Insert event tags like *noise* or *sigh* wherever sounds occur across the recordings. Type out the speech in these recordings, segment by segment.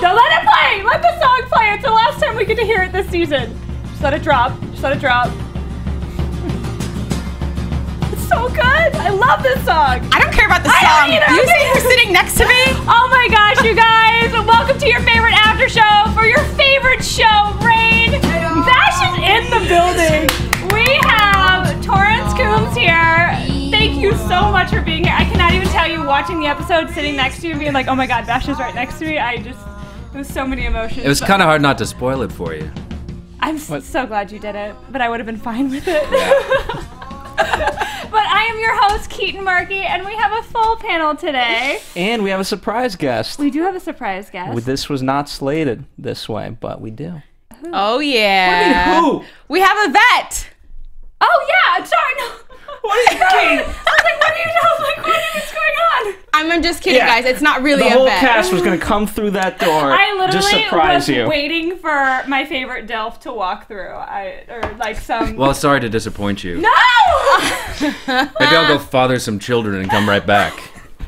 Don't let it play! Let the song play! It's the last time we get to hear it this season. Just let it drop. Just let it drop. *laughs* It's so good! I love this song! I don't care about the song. You see sitting next to me? Oh my gosh, you guys! Welcome to your favorite after show for your favorite show, Reign! Bash is in the building! We have Torrance Coombs here. Thank you so much for being here. I cannot even tell you, watching the episode, sitting next to you, and being like, oh my god, Bash is right next to me. I just, it was so many emotions. It was kind of hard not to spoil it for you. I'm s- so glad you did it, but I would have been fine with it. *laughs* but I am your host, Keetin Marchi, and we have a full panel today. And we have a surprise guest. We do have a surprise guest. This was not slated this way, but we do. Oh yeah. who? We have a vet. oh yeah, I'm sorry. No. What are you doing? I was like, what are you? I was like, what is going on? I'm just kidding, Yeah. guys. It's not really a. The a whole vet. cast was going *laughs* to come through that door. I literally just surprise was you. waiting for my favorite Delph to walk through. I or like some. Well, sorry to disappoint you. no. *laughs* Maybe I'll go father some children and come right back.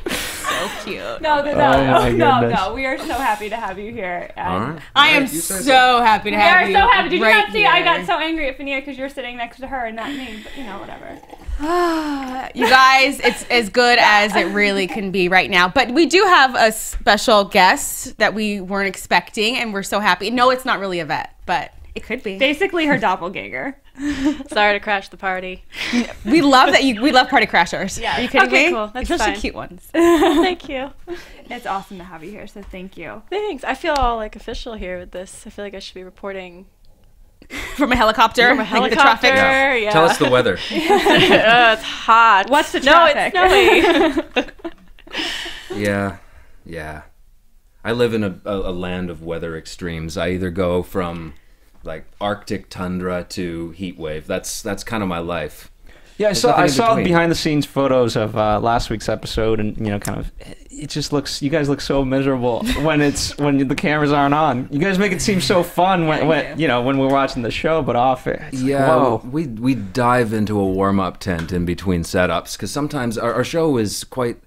*laughs* So cute. No, no, no, Oh my no, goodness. no. We are so happy to have you here. and- All right. I am you say so happy to We have are you. Are so happy. Did you right not see? I got so angry at Fahnia because you're sitting next to her and not me. But you know, whatever. You guys, it's as good as it really can be right now. But we do have a special guest that we weren't expecting, and we're so happy. No, it's not really a vet, but it could be. Basically, her doppelganger. *laughs* Sorry to crash the party. We love that you. We love party crashers. Yeah. Are you kidding Okay, me? cool. That's Especially fine. cute ones. *laughs* Thank you. It's awesome to have you here. So thank you. Thanks. I feel all like official here with this. I feel like I should be reporting *laughs* From a helicopter. from a like the helicopter. traffic. Yeah. Tell us the weather. *laughs* Uh, it's hot. What's the traffic? No, it's snowy. *laughs* Yeah, yeah. I live in a, a, a land of weather extremes. I either go from like Arctic tundra to heat wave. That's that's kind of my life. Yeah, I There's saw I saw between. behind the scenes photos of uh, last week's episode, and you know, kind of, it just looks. You guys look so miserable *laughs* when it's when the cameras aren't on. You guys make it seem so fun when, when you know when we're watching the show, but off it. like, Yeah, whoa. we we dive into a warm up tent in between setups because sometimes our, our show is quite.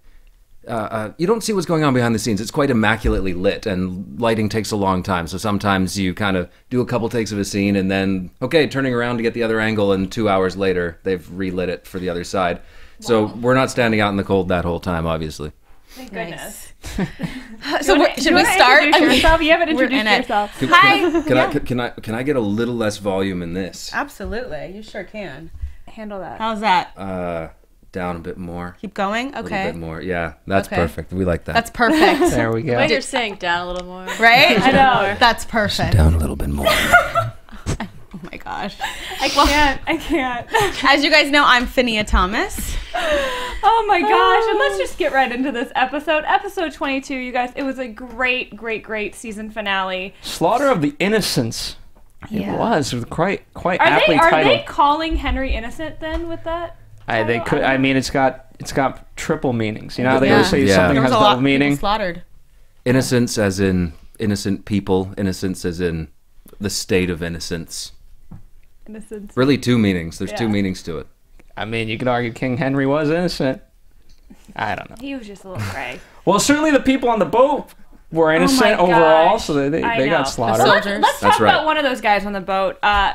Uh, uh, you don't see what's going on behind the scenes. It's quite immaculately lit, and lighting takes a long time. So sometimes you kind of do a couple takes of a scene, and then okay, turning around to get the other angle, and two hours later they've relit it for the other side. So we're not standing out in the cold that whole time, obviously. Thank Nice. goodness. *laughs* So what, should we start? Introduce I mean- yourself. You haven't introduced in yourself. Can, Hi. Can, can I can I can I get a little less volume in this? Absolutely, you sure can. Handle that. How's that? Uh, down a bit more. Keep going. Okay. A little Okay, bit more. Yeah, that's Okay. perfect. We like that. that's perfect. There we go. Wait, you're saying down a little more. right? I know. *laughs* That's perfect. down a little bit more. *laughs* Oh my gosh. I can't. I can't. As you guys know, I'm Fahnia Thomas. Oh my gosh. And let's oh. just get right into this episode. Episode 22, you guys. It was a great, great, great season finale. Slaughter of the Innocents. Yeah. It was. Quite quite Are aptly they are titled. they calling Henry innocent then with that? I, they could. I I mean, it's got it's got triple meanings. You know, they Yeah. always say Yeah. something has a double lot of people meaning. slaughtered. Innocence, as in innocent people. Innocence, as in the state of innocence. Innocence. Really, two meanings. There's two meanings to it. I mean, you could argue King Henry was innocent. I don't know. He was just a little gray. *laughs* Well, certainly the people on the boat were innocent Oh overall, so they they, they got slaughtered. The Let's, let's That's talk right. about one of those guys on the boat, uh,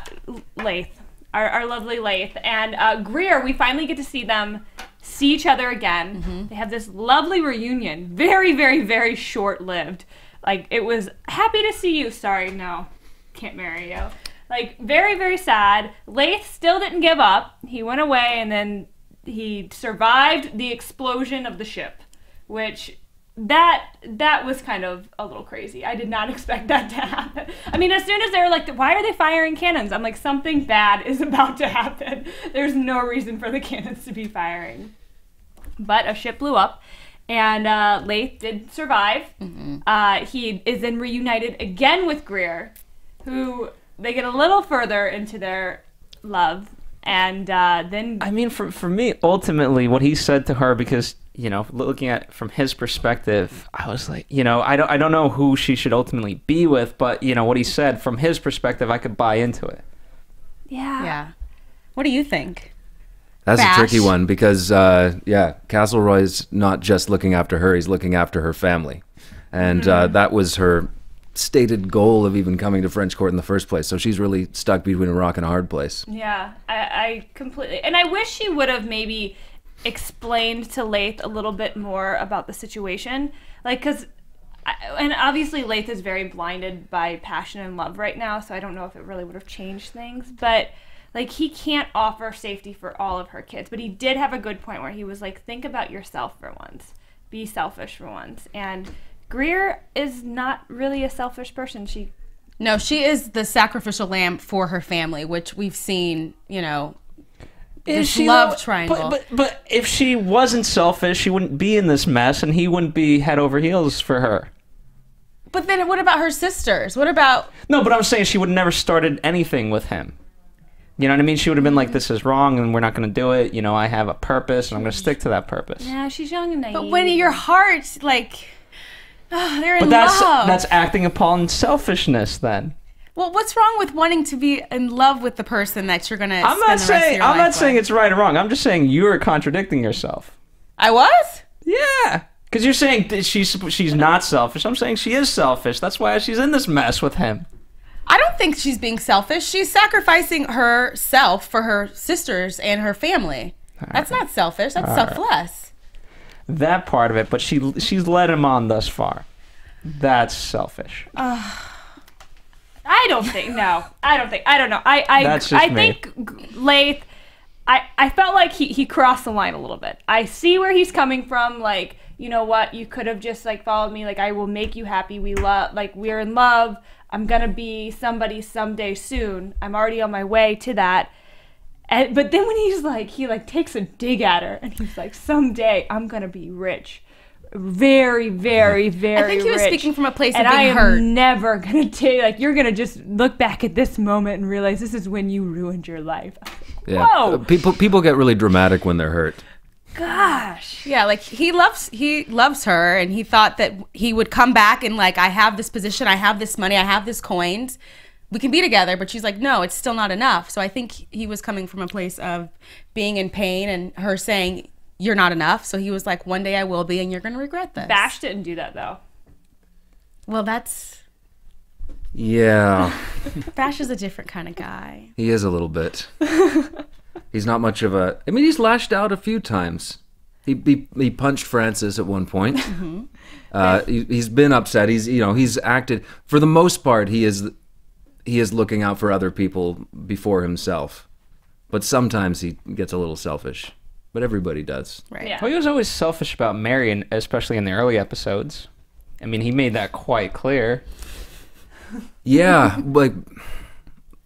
Leith, our, our lovely Leith, and uh, Greer. We finally get to see them see each other again. Mm-hmm. They have this lovely reunion, very, very, very short lived. Like it was happy to see you. Sorry, no, can't marry you. Like very, very sad. Leith still didn't give up. He went away, and then he survived the explosion of the ship. which that that was kind of a little crazy. I did not *laughs* expect that to happen. I mean, as soon as they were like, "Why are they firing cannons?" I'm like, something bad is *laughs* about to happen. There's no reason for the cannons to be firing. But a ship blew up, and uh, Leith did survive. Uh, he is then reunited again with Greer, who they get a little further into their love, and uh, then I mean, for for me, ultimately, what he said to her, because you know, looking at it from his perspective, I was like, you know, I don't, I don't know who she should ultimately be with, but you know, what he said from his perspective, I could buy into it. yeah, Yeah. What do you think? That's Bash. a tricky one because, uh, yeah, Castleroy's not just looking after her; he's looking after her family, and Mm-hmm. uh, that was her stated goal of even coming to French court in the first place. So she's really stuck between a rock and a hard place. Yeah, I, I completely. And I wish she would have maybe explained to Leith a little bit more about the situation. Like, because. And obviously, Leith is very blinded by passion and love right now, so I don't know if it really would have changed things. But, like, he can't offer safety for all of her kids. But he did have a good point where he was like, think about yourself for once, be selfish for once. And Greer is not really a selfish person. She No, she is the sacrificial lamb for her family, which we've seen, you know, this love though? triangle. But, but but if she wasn't selfish, she wouldn't be in this mess, and he wouldn't be head over heels for her. But then what about her sisters? What about No, but I'm saying she would never started anything with him. You know what I mean? She would have been like, "This is wrong, and we're not going to do it." You know, I have a purpose, and I'm going to stick to that purpose. yeah, she's young and naive. But when your heart like ah, *sighs* they're in that's love. that's acting upon selfishness. Then well, what's wrong with wanting to be in love with the person that you're gonna? I'm spend not the rest of saying I'm not saying it's right or wrong. I'm just saying you're contradicting yourself. I was. Yeah, because you're saying that she's she's not selfish. I'm saying she is selfish. That's why she's in this mess with him. I don't think she's being selfish. She's sacrificing herself for her sisters and her family. That's not selfish. That's selfless. That part of it, but she she's led him on thus far. That's selfish. I don't think no. I don't think I don't know. I I That's just I me. think Leith I I felt like he he crossed the line a little bit. I see where he's coming from like you know what you could have just like followed me like I will make you happy. We love like we're in love. I'm going to be somebody someday soon. I'm already on my way to that. And, but then when he's like he like takes a dig at her and he's like someday I'm going to be rich. Very, very, very. I think he was rich. speaking from a place of and being I am hurt. never gonna take like you're gonna just look back at this moment and realize this is when you ruined your life. Yeah, Whoa. Uh, people people get really dramatic when they're hurt. Gosh. Yeah, like he loves he loves her and he thought that he would come back and like I have this position, I have this money, I have this coins. We can be together, but she's like, "No, it's still not enough." So I think he was coming from a place of being in pain and her saying, "You're not enough." So he was like, "One day I will be and you're going to regret this." Bash didn't do that though. Well, that's Yeah, *laughs* Bash is a different kind of guy. he is a little bit. *laughs* he's not much of a. I mean, he's lashed out a few times. He he, he punched Francis at one point. Uh, he, he's been upset. He's you know he's acted for the most part. He is he is looking out for other people before himself, but sometimes he gets a little selfish. But everybody does. Right. Yeah. Well, he was always selfish about Mary, and especially in the early episodes. I mean, he made that quite clear. Yeah, like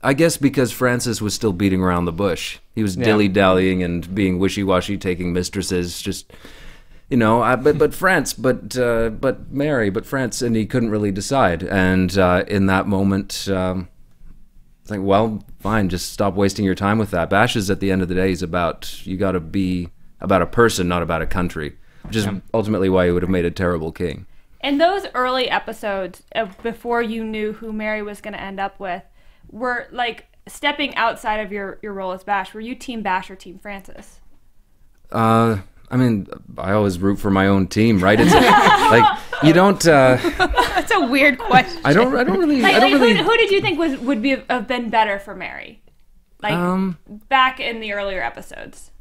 I guess because Francis was still beating around the bush. He was Yeah. dilly dallying and being wishy washy, taking mistresses. Just you know, I, but but France, but uh, but Mary, but France, and he couldn't really decide. And uh, in that moment, um, it's like, well, fine, just stop wasting your time with that. Bash is at the end of the day, is about you got to be about a person, not about a country. Which is ultimately why he would have made a terrible king. In those early episodes of before you knew who Mary was gonna end up with, were like stepping outside of your your role as Bash. Were you Team Bash or Team Francis? Uh, I mean, I always root for my own team, right? It's *laughs* like you don't. Uh, *laughs* That's a weird question. I don't. I don't really. Like, I don't like really. who, who did you think was would be have been better for Mary? Like Um, back in the earlier episodes.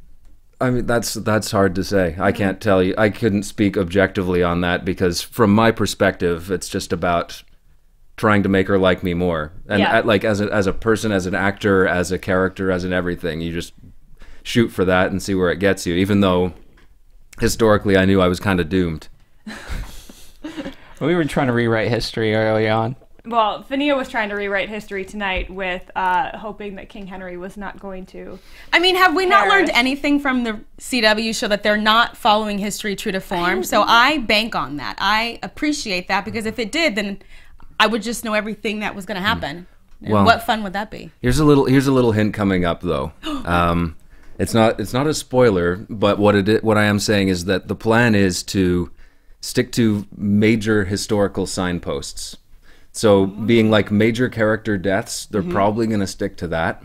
I mean, that's that's hard to say. I can't tell you. I couldn't speak objectively on that because, from my perspective, it's just about trying to make her like me more. And Yeah. at, like as a as a person, as an actor, as a character, as an everything, you just shoot for that and see where it gets you. Even though historically, I knew I was kind of doomed. *laughs* We were trying to rewrite history early on. Well, Fahnia was trying to rewrite history tonight with uh, hoping that King Henry was not going to. I mean, have we not learned anything from the CW show that they're not following history true to form? So I bank on that. I appreciate that because if it did, then I would just know everything that was going to happen. And Well- what fun would that be? Here's a little here's a little hint coming up though. *gasps* Um, it's not it's not a spoiler, but what it what I am saying is that the plan is to stick to major historical signposts. So being like major character deaths, they're mm-hmm. probably going to stick to that.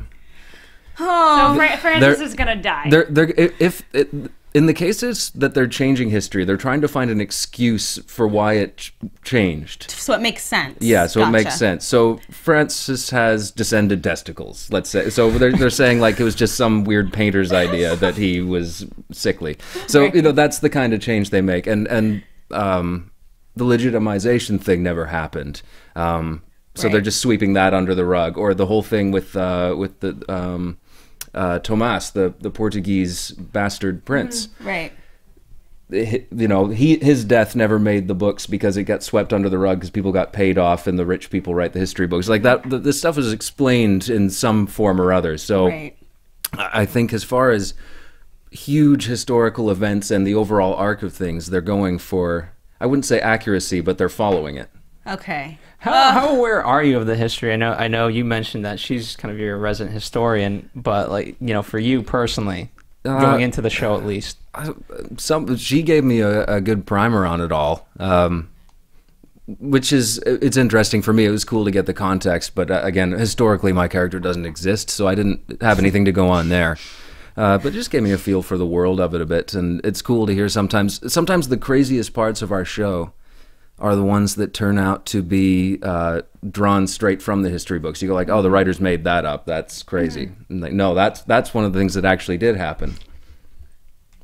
Oh, So Fra- Francis They're- is going to die. They're they're if it, in the cases that they're changing history, they're trying to find an excuse for why it ch- changed. So it makes sense. Yeah, so it makes sense. So Francis has descended testicles, let's say. So they're, they're saying like it was just some weird painter's idea that he was sickly. So you know that's the kind of change they make, and and um, the legitimization thing never happened. Um, so they're just sweeping that under the rug, or the whole thing with uh, with the um, uh, Tomas, the the Portuguese bastard prince Right. you know he his death never made the books because it got swept under the rug because people got paid off and the rich people write the history books like that the, this stuff is explained in some form or other so Right. I think as far as huge historical events and the overall arc of things they're going for I wouldn't say accuracy but they're following it. Okay. How, how aware are you of the history? I know I know you mentioned that she's kind of your resident historian, but like you know, for you personally, Uh, going into the show at least, some she gave me a, a good primer on it all um, which is it's interesting for me. It was cool to get the context but uh, again historically my character doesn't exist so i didn't have anything to go on there uh, but it just gave me a feel for the world of it a bit and it's cool to hear sometimes sometimes the craziest parts of our show are the ones that turn out to be uh, drawn straight from the history books. You go like, "Oh, the writers made that up. That's crazy." And like, no, that's that's one of the things that actually did happen.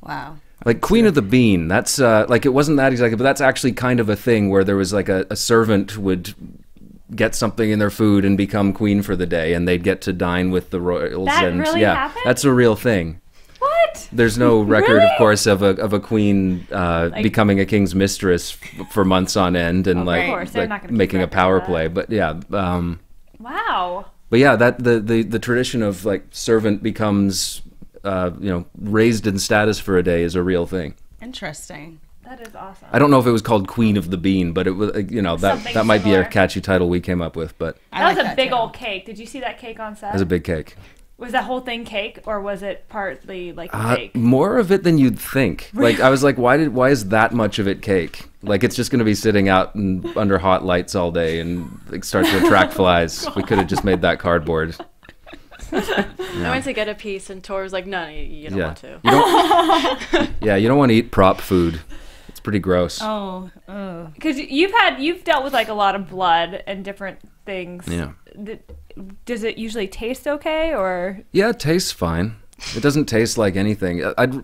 Wow. Like Queen of the Bean, that's uh, like it wasn't that exactly, but that's actually kind of a thing where there was like a, a servant would get something in their food and become queen for the day, and they'd get to dine with the royals. That and really yeah, happened? that's a real thing. what? There's no *laughs* record, Really? of course, of a of a queen uh, Like- becoming a king's mistress for months on end and like, course, they're like not making a power play. But yeah, um, Wow. but yeah, that the, the the tradition of like servant becomes uh, you know raised in status for a day is a real thing. Interesting. That is awesome. I don't know if it was called Queen of the Bean, but it was uh, you know that Something that might be a catchy title we came up with, but I that like was a that big too. old cake. Did you see that cake on set? it was a big cake. was that whole thing cake or was it partly like Uh, cake? more of it than you'd think. *laughs* Like I was like, why did why is that much of it cake? Like it's just going to be sitting out in, under hot lights all day and like start to attract *laughs* flies. We could have just made that cardboard. *laughs* I went to get a piece, and Tor was like, "No, you, you don't yeah, want to." you don't. yeah, you don't want to eat prop food. Pretty gross. Oh. Oh. Because you've had you've dealt with like a lot of blood and different things. Yeah. Does it usually taste okay or? Yeah, it tastes fine. It doesn't taste like anything. I'd,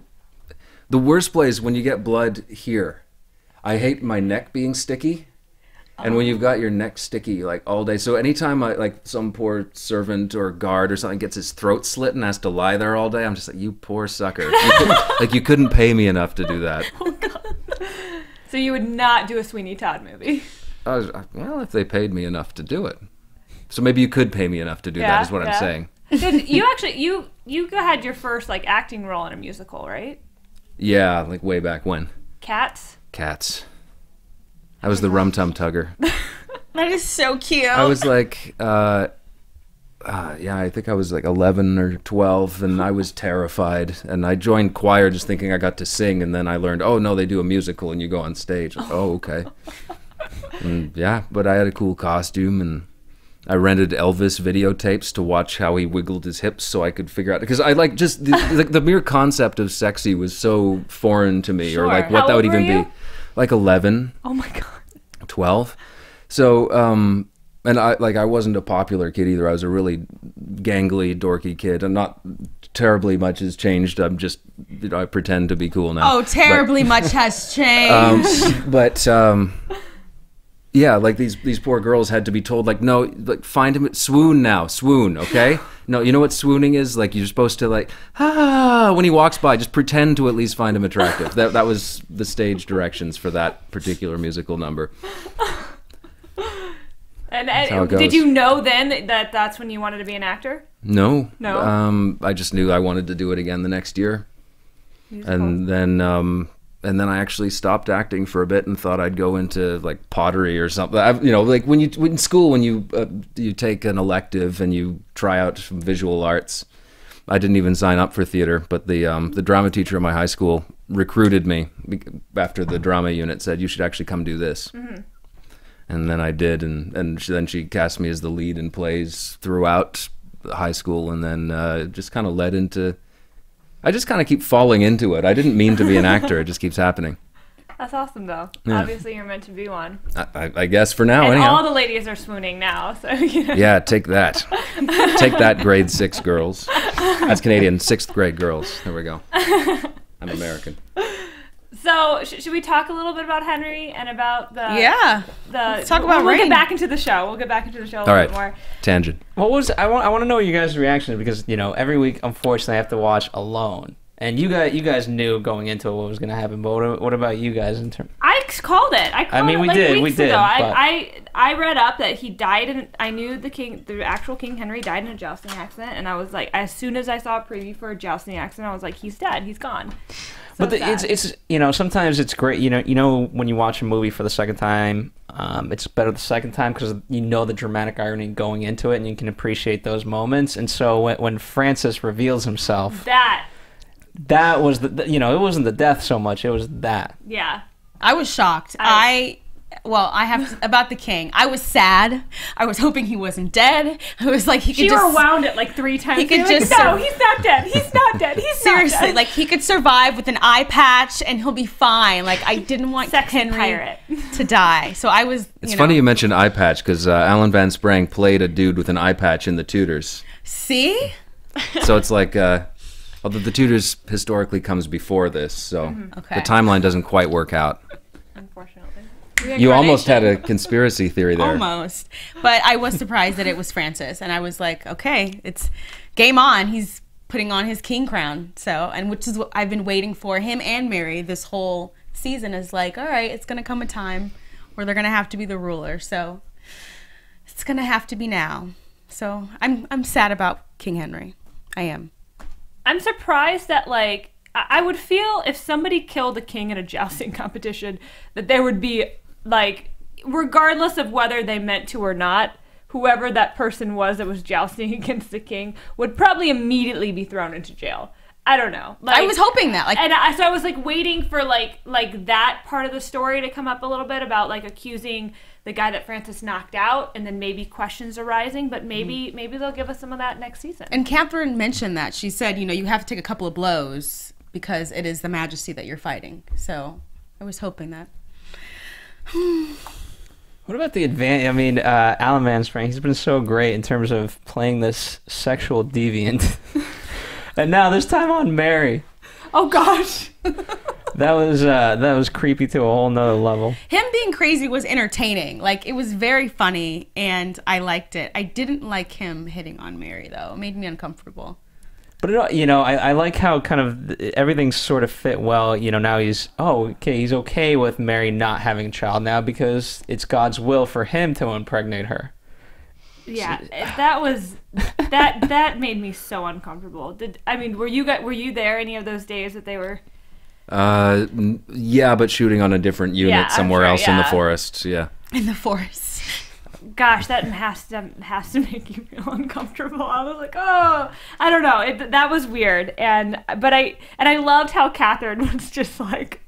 the worst place when you get blood here. I hate my neck being sticky. And when oh. you've got your neck sticky like all day, so anytime I like some poor servant or guard or something gets his throat slit and has to lie there all day, I'm just like, you poor sucker. You *laughs* like you couldn't pay me enough to do that. *laughs* Oh, So you would not do a Sweeney Todd movie. I was, well, if they paid me enough to do it, so maybe you could pay me enough to do Yeah, that. Is what yeah. I'm saying. you actually you you had your first like acting role in a musical, right? Yeah, like way back when. Cats. Cats. I was the rum tum tugger. *laughs* That is so cute. I was like, uh, uh, yeah, I think I was like 11 or 12, and I was terrified. And I joined choir just thinking I got to sing, and then I learned, oh no, they do a musical and you go on stage. *laughs* Oh, okay. and yeah, but I had a cool costume, and I rented Elvis videotapes to watch how he wiggled his hips, so I could figure out because I like just the, *laughs* the, the mere concept of sexy was so foreign to me, or like what How that would even you? be. Like 11. Oh my god. 12 so um and i like i wasn't a popular kid either i was a really gangly dorky kid and not terribly much has changed i'm just you know i pretend to be cool now oh, terribly much has *laughs* changed. um, but um yeah like these these poor girls had to be told like no like find him swoon now swoon okay No, you know what swooning is? Like you're supposed to like ah when he walks by, just pretend to at least find him attractive. that that was the stage directions for that particular musical number. And, and did you know then that, that that's when you wanted to be an actor? No. No? Um, I just knew I wanted to do it again the next year. And then um and then I actually stopped acting for a bit and thought I'd go into like pottery or something. I, you know, like when you in school when you uh, you take an elective and you try out some visual arts. I didn't even sign up for theater, but the um, the drama teacher at my high school recruited me after the drama unit said you should actually come do this. And then I did, and and she, then she cast me as the lead in plays throughout high school, and then uh, it just kind of led into. I just kind of keep falling into it. I didn't mean to be an actor; it just keeps happening. That's awesome though. Yeah. Obviously, you're meant to be one. I, I, I guess for now, and anyhow. all the ladies are swooning now. So you know. yeah, take that. take that, grade six girls. That's Canadian, sixth grade girls. There we go. I'm American. So sh- should we talk a little bit about Henry and about the Yeah. The, Let's talk we'll- about We'll Reign. get back into the show. We'll get back into the show a All little right, bit more. tangent. What was I want? I want to know your guys' reaction because you know every week, unfortunately, I have to watch alone. And you guys, you guys knew going into it what was going to happen. But what, what about you guys in terms? I called it. I called mean, it we like did, we weeks did, ago. I, I I read up that he died in. I knew the king, the actual King Henry, died in a jousting accident, and I was like, as soon as I saw a preview for a jousting accident, I was like, he's dead. He's gone. So but the, it's sad. it's you know sometimes it's great. You know you know when you watch a movie for the second time, um, it's better the second time because you know the dramatic irony going into it, and you can appreciate those moments. And so when, when Francis reveals himself, that. that was the the- you know it wasn't the death so much; it was that. Yeah. I was shocked. I, well, I have to, about the king. I was sad. I was hoping he wasn't dead. I was like he could She just rewound it like three times. He could You're like, just no, sur- he's not dead. He's not dead. He's seriously not dead. like he could survive with an eye patch and he'll be fine. Like I didn't want Sexy Henry pirate. to die. So I was. It's you funny you mentioned eye patch because uh, Alan Van Sprang played a dude with an eye patch in The Tudors. See, So it's like, uh, although The Tudors historically comes before this, so Mm-hmm. Okay. the timeline doesn't quite work out. Unfortunately. You almost had a conspiracy theory there. almost. But I was surprised that it was Francis, and I was like, okay, it's game on. He's putting on his king crown. So, and which is what I've been waiting for him and Mary this whole season is like, all right, it's gonna come a time where they're gonna have to be the ruler. So it's gonna have to be now. So I'm I'm sad about King Henry. I am. I'm surprised that like I I would feel if somebody killed a king in a *laughs* jousting competition that there would be like regardless of whether they meant to or not whoever that person was that was jousting *laughs* against the king would probably immediately be thrown into jail. I don't know. Like, I was hoping that. Like and I, so I was like waiting for like like that part of the story to come up a little bit about like accusing the guy that Francis knocked out, and then maybe questions arising. But maybe mm-hmm. maybe they'll give us some of that next season. And Catherine mentioned that. She said, you know, you have to take a couple of blows because it is the majesty that you're fighting. So I was hoping that. *sighs* What about the advan I mean, uh, Alan Van Sprang, he's been so great in terms of playing this sexual deviant. *laughs* and now this time on Mary. oh gosh. *laughs* That was uh, that was creepy to a whole nother level. Him being crazy was entertaining. Like it was very funny and I liked it. I didn't like him hitting on Mary though. It made me uncomfortable. But it, you know, I, I like how kind of everything sort of fit well. You know, now he's oh okay, he's okay with Mary not having a child now because it's God's will for him to impregnate her. Yeah, it- that was *laughs* that that made me so uncomfortable. Did I mean were you guys, were you there any of those days that they were Uh, yeah, but shooting on a different unit Yeah, somewhere sure, else in the forest. Yeah. In the forest. Gosh, that has to has to *laughs* make you feel uncomfortable. I was like, "Oh, I don't know." It, that was weird. And but I and I loved how Catherine *laughs* was just like,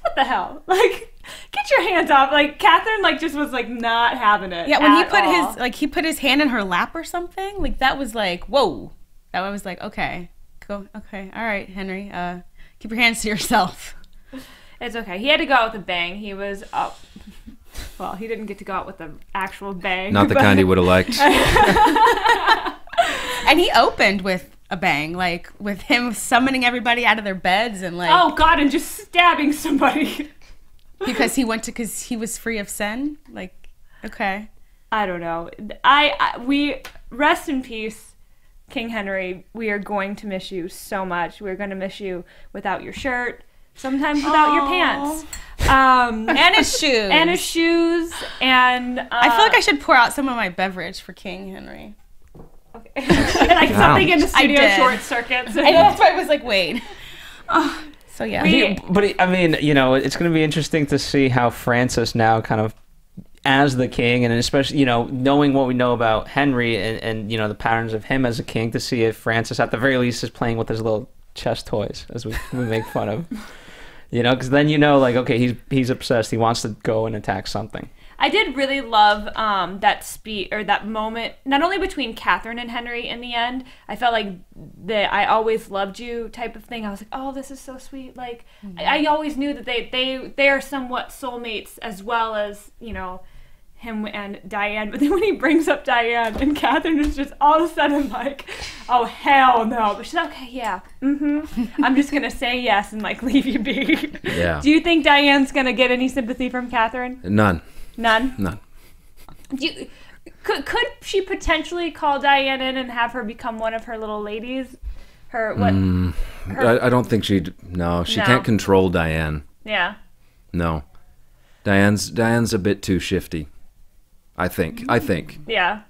"What the hell?" *laughs* Like Get your hands off! Like Catherine, like just was like not having it. Yeah, when he put all. his like he put his hand in her lap or something, like that was like whoa. That one was like okay, go okay, all right, Henry, uh, keep your hands to yourself. It's okay. He had to go out with a bang. He was up. Well, he didn't get to go out with an actual bang. Not the but- kind he would have liked. *laughs* And he opened with a bang, like with him summoning everybody out of their beds and like Oh God! And just stabbing somebody. because he *laughs* went to because he was free of sin. Like okay, I don't know. I, I we rest in peace King Henry, we are going to miss you so much. We're going to miss you without your shirt, sometimes without your pants, um, *laughs* and his shoes. and his shoes. And uh, I feel like I should pour out some of my beverage for King Henry. Okay. *laughs* like something in the studio short circuits. I know that's why I was like, wait. *laughs* Oh, so yeah. We- But it- I mean, you know, it's going to be interesting to see how Francis now kind of as the king and especially you know knowing what we know about henry and, and you know the patterns of him as a king to see if francis at the very least is playing with his little chess toys as we, we make fun of you know because then you know like okay he's he's obsessed he wants to go and attack something I did really love um, that speech or that moment, not only between Catherine and Henry in the end. I felt like the "I always loved you" type of thing. I was like, "Oh, this is so sweet." Like I, I always knew that they they they are somewhat soulmates as well as you know him and Diane. But then when he brings up Diane and Catherine is just all of a sudden like, "Oh hell no!" But she's like, "Okay, yeah, mm-hmm. I'm just gonna say yes and like leave you be." Yeah. Do you think Diane's gonna get any sympathy from Catherine? None. None. None. Do you, could could she potentially call Diane in and have her become one of her little ladies? Her what? I, I don't think she'd. No, she No. can't control Diane. Yeah. No. Diane's Diane's a bit too shifty. I think. I think. Yeah.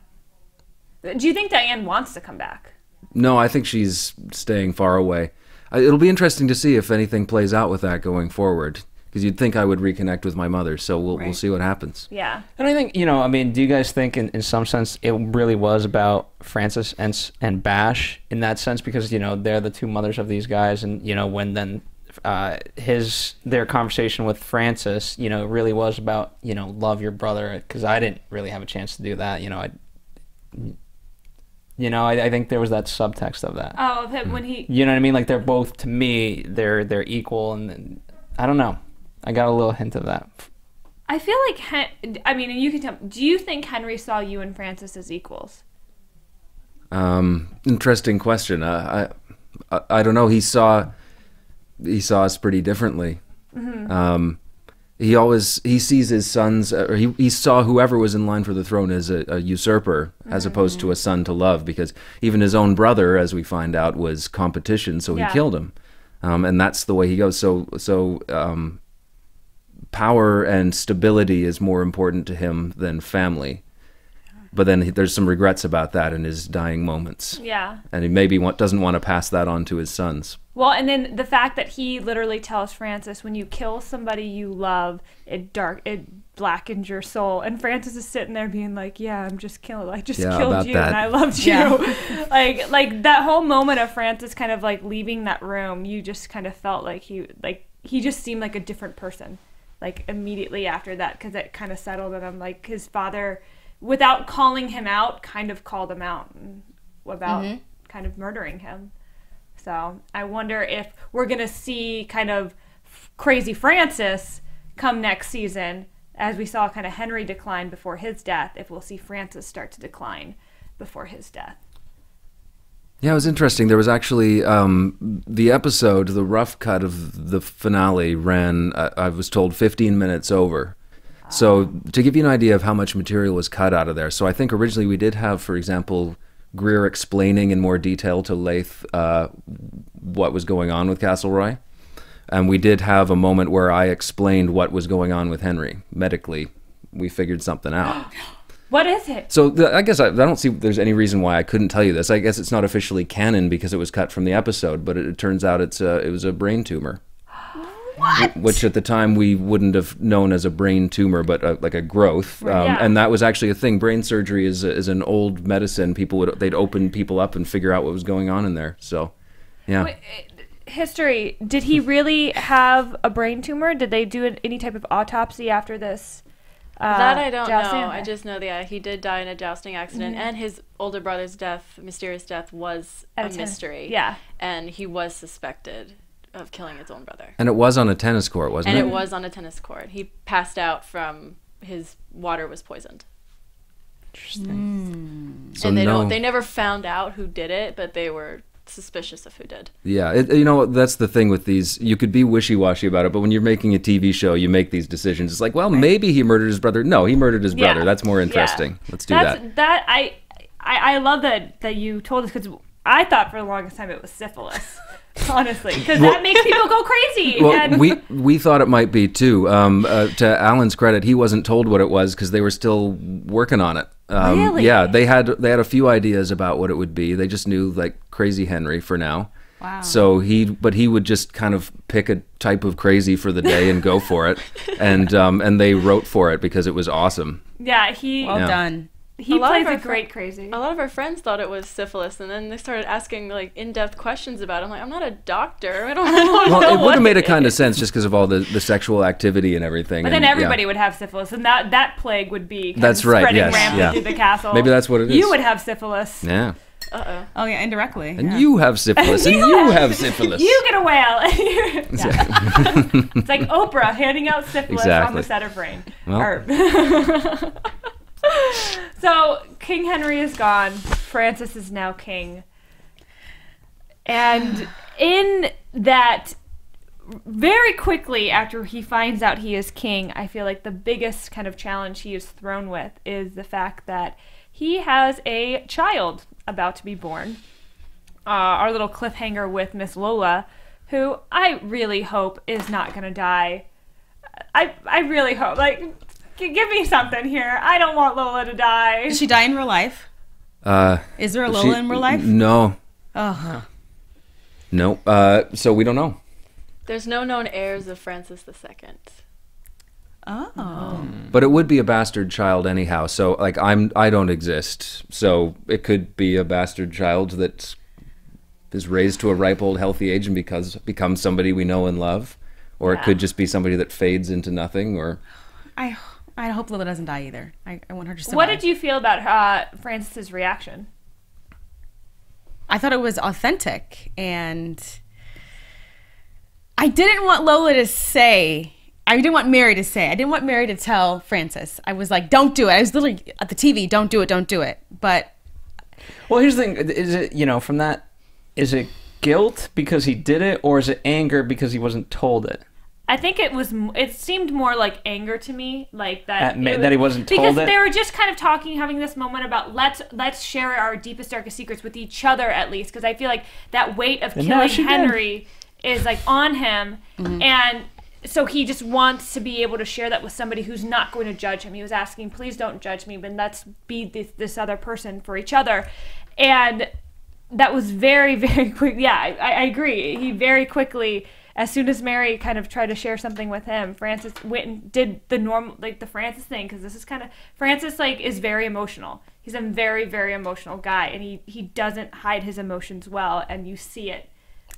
Do you think Diane wants to come back? No, I think she's staying far away. It'll be interesting to see if anything plays out with that going forward. Because you'd think I would reconnect with my mother, so we'll we'll see what happens. Yeah. and i think you know i mean do you guys think in, in some sense it really was about francis and and bash in that sense because you know they're the two mothers of these guys and you know when then uh, his their conversation with Francis, you know, really was about you know love your brother because I didn't really have a chance to do that. You know, I, you know, I, I think there was that subtext of that. Oh, of him when he. You know what I mean? Like they're both to me, they're they're equal, and, and I don't know. I got a little hint of that. I feel like Hen- I mean, and you can tell. Do you think Henry saw you and Francis as equals? Um, interesting question. Uh, I, I I don't know. He saw he saw us pretty differently. Um, he always he sees his sons, or he he saw whoever was in line for the throne as a, a usurper, as opposed to a son to love. Because even his own brother, as we find out, was competition, so Yeah. he killed him. Um, and that's the way he goes. So so um, power and stability is more important to him than family. But then there's some regrets about that in his dying moments Yeah. and he maybe want, doesn't want to pass that on to his sons. Well, and then the fact that he literally tells Francis, when you kill somebody you love, it dark it blackens your soul. And Francis is sitting there being like, "Yeah, I'm just killing. I just Yeah, killed you, that. and I loved you." Yeah. *laughs* like, like that whole moment of Francis kind of like leaving that room, you just kind of felt like he, like he just seemed like a different person, like immediately after that, because it kind of settled. And I'm like, his father, without calling him out, kind of called him out about mm-hmm. kind of murdering him. So I wonder if we're gonna see kind of crazy Francis come next season, as we saw kind of Henry decline before his death. If we'll see Francis start to decline before his death. Yeah, it was interesting. There was actually um, the episode, the rough cut of the finale ran, uh, I was told, 15 minutes over. So to give you an idea of how much material was cut out of there, so I think originally we did have, for example, Greer explaining in more detail to Leith uh, what was going on with Castleroy. And we did have a moment where I explained what was going on with Henry medically. We figured something out. *gasps* What is it? So the, I guess I, I don't see there's any reason why I couldn't tell you this. I guess it's not officially canon because it was cut from the episode, but it, it turns out it's a, it was a brain tumor. What? Which at the time we wouldn't have known as a brain tumor, but a, like a growth, um, yeah. and that was actually a thing. Brain surgery is a, is an old medicine. People would they'd open people up and figure out what was going on in there. So, yeah. Wait, History. Did he really have a brain tumor? Did they do an- any type of autopsy after this? Uh, that I don't jousting? know. I just know that yeah, he did die in a jousting accident, and his older brother's death, mysterious death, was At a a ten- mystery. yeah. and he was suspected of killing its own brother, and it was on a tennis court, wasn't and it? And it was on a tennis court. He passed out from his water was poisoned, hmm. So and they no- don't. They never found out who did it, but they were suspicious of who did. Yeah, it, you know that's the thing with these. You could be wishy-washy about it, but when you're making a TV show, you make these decisions. It's like, well, maybe he murdered his brother. No, he murdered his brother. Yeah. That's more Yeah. interesting. Let's do That's, that. That I, I I love that that you told us because I thought for the longest time it was syphilis. *laughs* Honestly, because that makes people go crazy. *laughs* Well, and we we thought it might be too. Um, uh, to Alan's credit, he wasn't told what it was because they were still working on it. Um, Really? Yeah, they had they had a few ideas about what it would be. They just knew like Crazy Henry for now. Wow. So he, but he would just kind of pick a type of crazy for the day and go for it, *laughs* and um, and they wrote for it because it was awesome. yeah, he well Yeah. done. He A lot plays of a our fr- great crazy. A lot of our friends thought it was syphilis, and then they started asking like in-depth questions about it. I'm like, I'm not a doctor. I don't, I don't *laughs* Well, know it would have made a kind of sense just because of all the, the sexual activity and everything. But and, then yeah. everybody would have syphilis, and that that plague would be kind That's of right, spreading yes, rampant yeah. through the castle. Maybe that's what it is. You would have syphilis. Yeah, Uh-oh. Oh yeah, indirectly. and yeah. you have syphilis, and *laughs* you have *laughs* syphilis. You get a whale. It's like Oprah handing out syphilis on the set of Reign. Well. *laughs* So King Henry is gone. Francis is now king. And *sighs* in that, very quickly after he finds out he is king, I feel like the biggest kind of challenge he is thrown with is the fact that he has a child about to be born. Uh, our little cliffhanger with Miss Lola, who I really hope is not going to die. I I really hope. Like, give me something here. I don't want Lola to die. Did she die in real life? Uh, Is there a she- Lola in real life? No, Oh, no. Uh, so we don't know. There's no known heirs of Francis II. oh. But it would be a bastard child anyhow. So like I'm I don't exist. So it could be a bastard child that is raised to a ripe old healthy age and because becomes somebody we know and love. Or it could just be somebody that fades into nothing or I I hope Lola doesn't die either. I, I want her to survive. What did you feel about uh, Francis's reaction? I thought it was authentic, and I didn't want Lola to say. I didn't want Mary to say. I didn't want Mary to tell Francis. I was like, "Don't do it." I was literally at the TV. Don't do it. Don't do it. But Well, here's the thing: is it you know from that, is it guilt because he did it, or is it anger because he wasn't told it? I think it was. It seemed more like anger to me, like that. At ma- it that he wasn't because told it? they were just kind of talking, having this moment about let's let's share our deepest, darkest secrets with each other at least, because I feel like that weight of And killing she did. Henry is like on him, Mm-hmm. and so he just wants to be able to share that with somebody who's not going to judge him. He was asking, "Please don't judge me, but let's be this, this other person for each other," and that was very *laughs* very quick yeah I, I agree he very quickly as soon as mary kind of tried to share something with him francis went and did the normal like the francis thing because this is kind of francis like is very emotional he's a very very emotional guy and he he doesn't hide his emotions well and you see it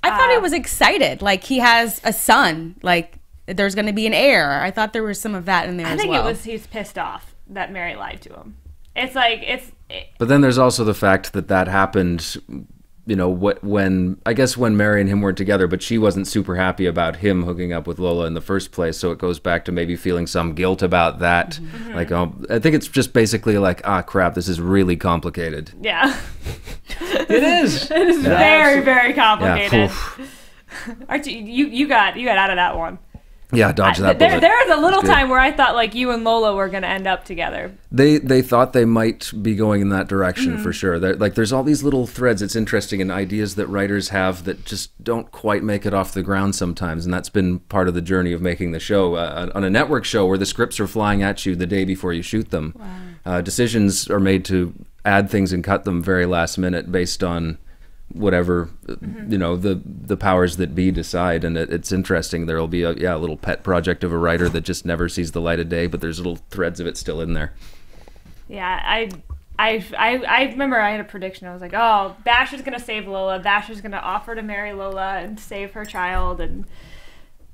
I thought Uh, he was excited. Like he has a son. Like there's going to be an heir. I thought there was some of that in there i as think well. it was he's pissed off that mary lied to him it's like it's it, But then there's also the fact that that happened, you know, what when I guess when Mary and him weren't together, but she wasn't super happy about him hooking up with Lola in the first place. So it goes back to maybe feeling some guilt about that. Like, um, I think it's just basically like, ah, crap, this is really complicated. yeah *laughs* It is. *laughs* it is very very complicated oof. Archie, you you got you got out of that one yeah, dodge that there, bullet. there was a little time where I thought like you and Lola were gonna end up together. They they thought they might be going in that direction for sure. They're, like there's all these little threads. It's interesting and ideas that writers have that just don't quite make it off the ground sometimes, and that's been part of the journey of making the show. Uh, on a network show where the scripts are flying at you the day before you shoot them, uh, decisions are made to add things and cut them very last minute based on whatever uh, you know the the powers that be decide. And it, it's interesting. There'll be a yeah a little pet project of a writer that just never sees the light of day but there's little threads of it still in there. Yeah, I, I, I, I remember I had a prediction. I was like, oh, Basher's gonna save Lola. Basher's gonna offer to marry Lola and save her child, and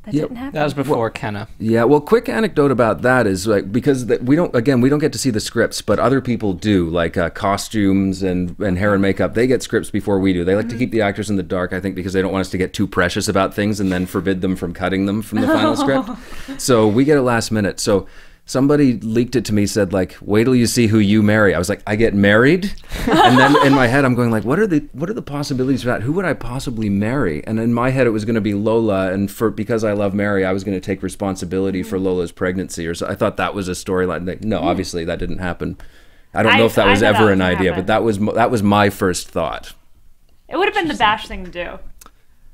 that Yep. didn't happen. That was before Kenna. Yeah, well, quick anecdote about that is like because the, we don't again we don't get to see the scripts, but other people do, like uh, costumes and and hair and makeup. They get scripts before we do. They like to keep the actors in the dark, I think, because they don't want us to get too precious about things and then forbid them from cutting them from the final script. *laughs* So we get it last minute. So somebody leaked it to me, said like, "Wait till you see who you marry." I was like, "I get married," and then in my head I'm going like, "What are the what are the possibilities for that? Who would I possibly marry?" And in my head it was going to be Lola, and for because I love Mary, I was going to take responsibility for mm-hmm. Lola's pregnancy, or so I thought that was a storyline. Like, No, mm-hmm. obviously that didn't happen. I don't know if that I was thought that ever an idea, happen. but that was that was my first thought. It would have been the bash thing to do.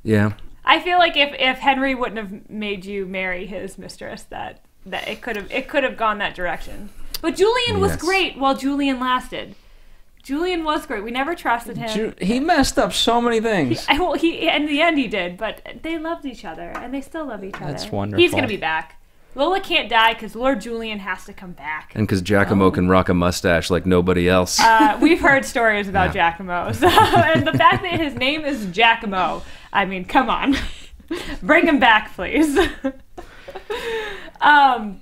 Yeah. I feel like if, if Henry wouldn't have made you marry his mistress, that that it could have it could have gone that direction. But Julian was Yes. great while Julian lasted. Julian was great. We never trusted him. Ju- He messed up so many things. I, well, he in the end he did, but they loved each other and they still love each other. That's wonderful. He's gonna be back. Lola can't die because Lord Julian has to come back. And because Giacomo can rock a mustache like nobody else. Uh, we've heard stories about Giacomo, *laughs* so, and the fact that his name is Giacomo. I mean, come on, *laughs* bring him back, please. *laughs* um,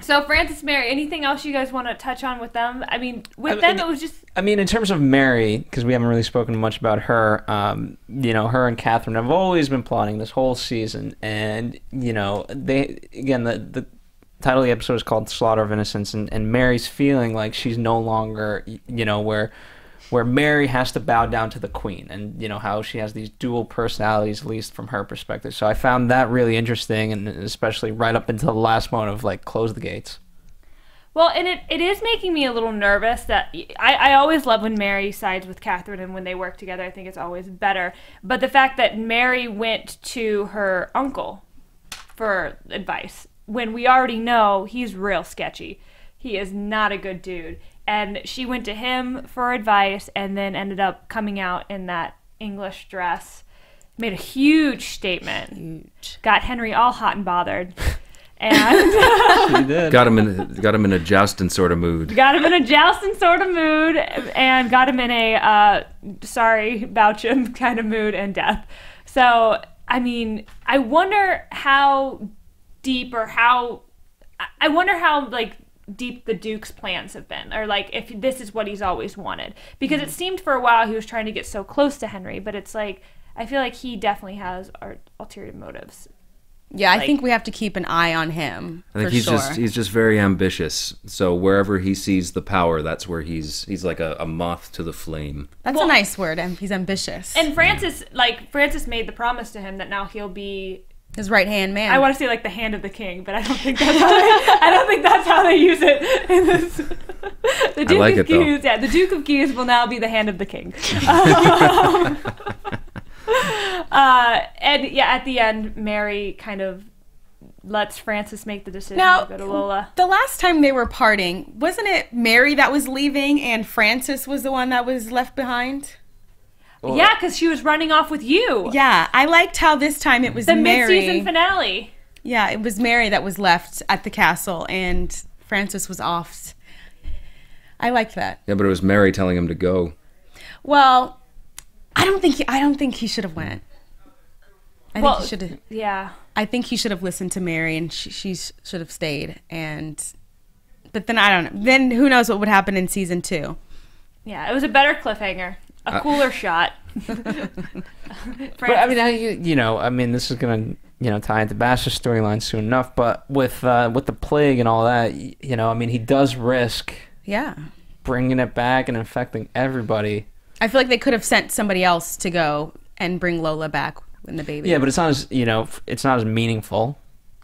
so Francis Mary, anything else you guys want to touch on with them? I mean, with I them it was just I mean, in terms of Mary, because we haven't really spoken much about her, um, you know, her and Catherine have always been plotting this whole season, and you know, they again the the title of the episode is called "Slaughter of Innocence," and, and Mary's feeling like she's no longer, you know, where where Mary has to bow down to the Queen, and you know how she has these dual personalities, at least from her perspective. So I found that really interesting, and especially right up until the last moment of like close the gates. Well, and it, it is making me a little nervous that I, I always love when Mary sides with Catherine and when they work together. I think it's always better. But the fact that Mary went to her uncle for advice when we already know he's real sketchy. He is not a good dude. And she went to him for advice and then ended up coming out in that English dress. Made a huge statement. Huge. Got Henry all hot and bothered. *laughs* And. She *laughs* did. got him in got him in a jousting sort of mood. got him in a jousting sort of mood and got him in a uh, sorry about him *laughs* kind of mood and death so i mean i wonder how deep or how I- i wonder how like deep the duke's plans have been or like if this is what he's always wanted because it mm-hmm. seemed for a while he was trying to get so close to henry but it's like i feel like he definitely has ar- ulterior motives Yeah, I think we have to keep an eye on him. I think for he's sure. just he's just very ambitious. So wherever he sees the power, that's where he's he's like a, a moth to the flame. That's Well- a nice word. And he's ambitious. and francis like francis made the promise to him that now he'll be his right hand man. I want to say like the hand of the king, but I don't think that's how they, *laughs* I don't think that's how they use it. In this. *laughs* The Duke like of it, though. Guise, yeah, the Duke of Guise will now be the hand of the king. Um, *laughs* uh, and yeah, at the end, Mary kind of lets Francis make the decision Now- to go to Lola. the last time they were parting, wasn't it Mary that was leaving and Francis was the one that was left behind? Yeah, because she was running off with you. Yeah, I liked how this time it was The Mary. mid-season finale. Yeah, it was Mary that was left at the castle and Francis was off. I liked that. Yeah, but it was Mary telling him to go. Well, I don't think he, I don't think he should have went. I Well, think he should have. Yeah. I think he should have listened to Mary and she, she should have stayed. And but then I don't know. Then who knows what would happen in season two? Yeah, it was a better cliffhanger, a cooler shot. *laughs* But I mean, how you you know, I mean, this is gonna you know tie into Bash's storyline soon enough. But with uh, with the plague and all that, you know, I mean, he does risk Yeah, bringing it back and infecting everybody. I feel like they could have sent somebody else to go and bring Lola back when the baby. Yeah, but it's not as you know, it's not as meaningful.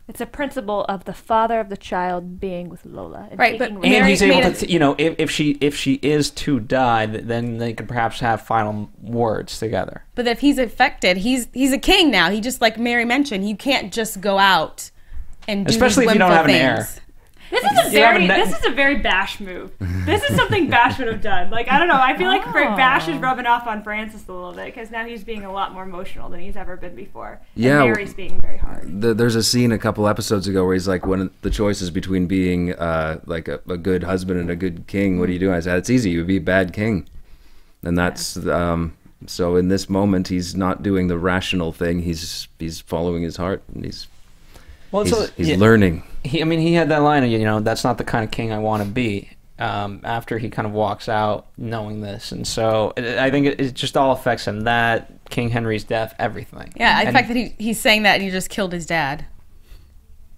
It's a principle of the father of the child being with Lola. and Right, but taking And Mary he's able to, you know, if, if she if she is to die, then they could perhaps have final words together. But if he's affected, he's he's a king now. He just like Mary mentioned, you can't just go out and do these Especially if you don't whimsical have an things. heir. This is a You have a very this is a very Bash move. *laughs* This is something Bash would have done. Like I don't know. I feel like Fra- Bash is rubbing off on Francis a little bit because now he's being a lot more emotional than he's ever been before. Yeah. and Mary's being very hard. The, there's a scene a couple episodes ago where he's like, when the choice is between being uh, like a, a good husband and a good king, what do you do? I said, it's easy. You would be a bad king. And that's um, so. In this moment, he's not doing the rational thing. He's he's following his heart, and he's Well, he's, so, he's yeah, learning. he, I mean, he had that line, you know, that's not the kind of king I want to be. Um, after he kind of walks out knowing this, and so it, I think it, it just all affects him. That King Henry's death, everything. Yeah, the And- fact that he, he's saying that and he just killed his dad.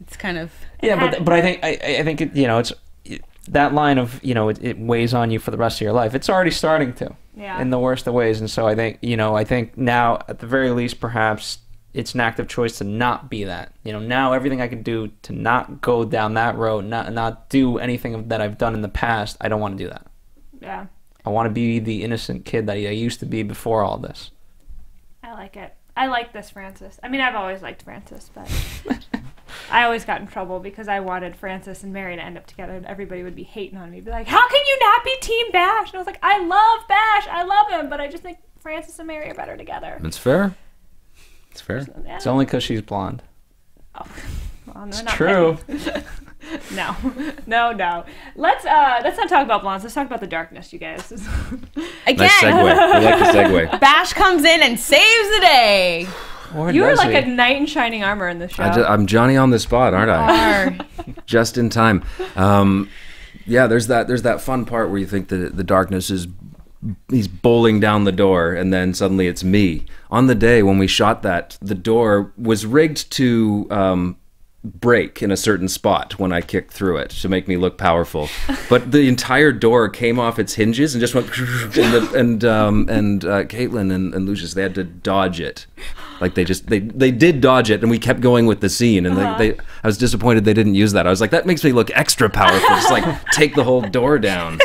It's kind of Yeah, but but I think I, I think it, you know it's it, that line of you know it, it weighs on you for the rest of your life. It's already starting to Yeah. in the worst of ways, and so I think you know I think now at the very least perhaps it's an active choice to not be that. You know now everything I can do to not go down that road, not not do anything that I've done in the past. I don't want to do that. Yeah. I want to be the innocent kid that I used to be before all this. I like it. I like this Francis. I mean, I've always liked Francis, but *laughs* I always got in trouble because I wanted Francis and Mary to end up together, and everybody would be hating on me, be like, "How can you not be Team Bash?" And I was like, "I love Bash. I love him, but I just think Francis and Mary are better together." It's fair. It's fair. Yeah. It's only because she's blonde. *laughs* Well, It's not true. *laughs* No, no, no. Let's uh, let's not talk about blondes. Let's talk about the darkness, you guys. *laughs* Again, Nice segue. I like the segue. Bash comes in and saves the day. Or you are like he? a knight in shining armor in the show. I ju- I'm Johnny on the spot, aren't I? Just in time. Um, yeah, there's that. There's that fun part where you think that the darkness is he's bowling down the door, and then suddenly it's me. On the day when we shot that, the door was rigged to um, break in a certain spot when I kicked through it to make me look powerful. *laughs* But the entire door came off its hinges and just went. *laughs* And the, and um, and uh, Caitlin and, and Lucius they had to dodge it. Like they just they they did dodge it, and we kept going with the scene. And they, they I was disappointed they didn't use that. I was like, that makes me look extra powerful. Just like *laughs* take the whole door down.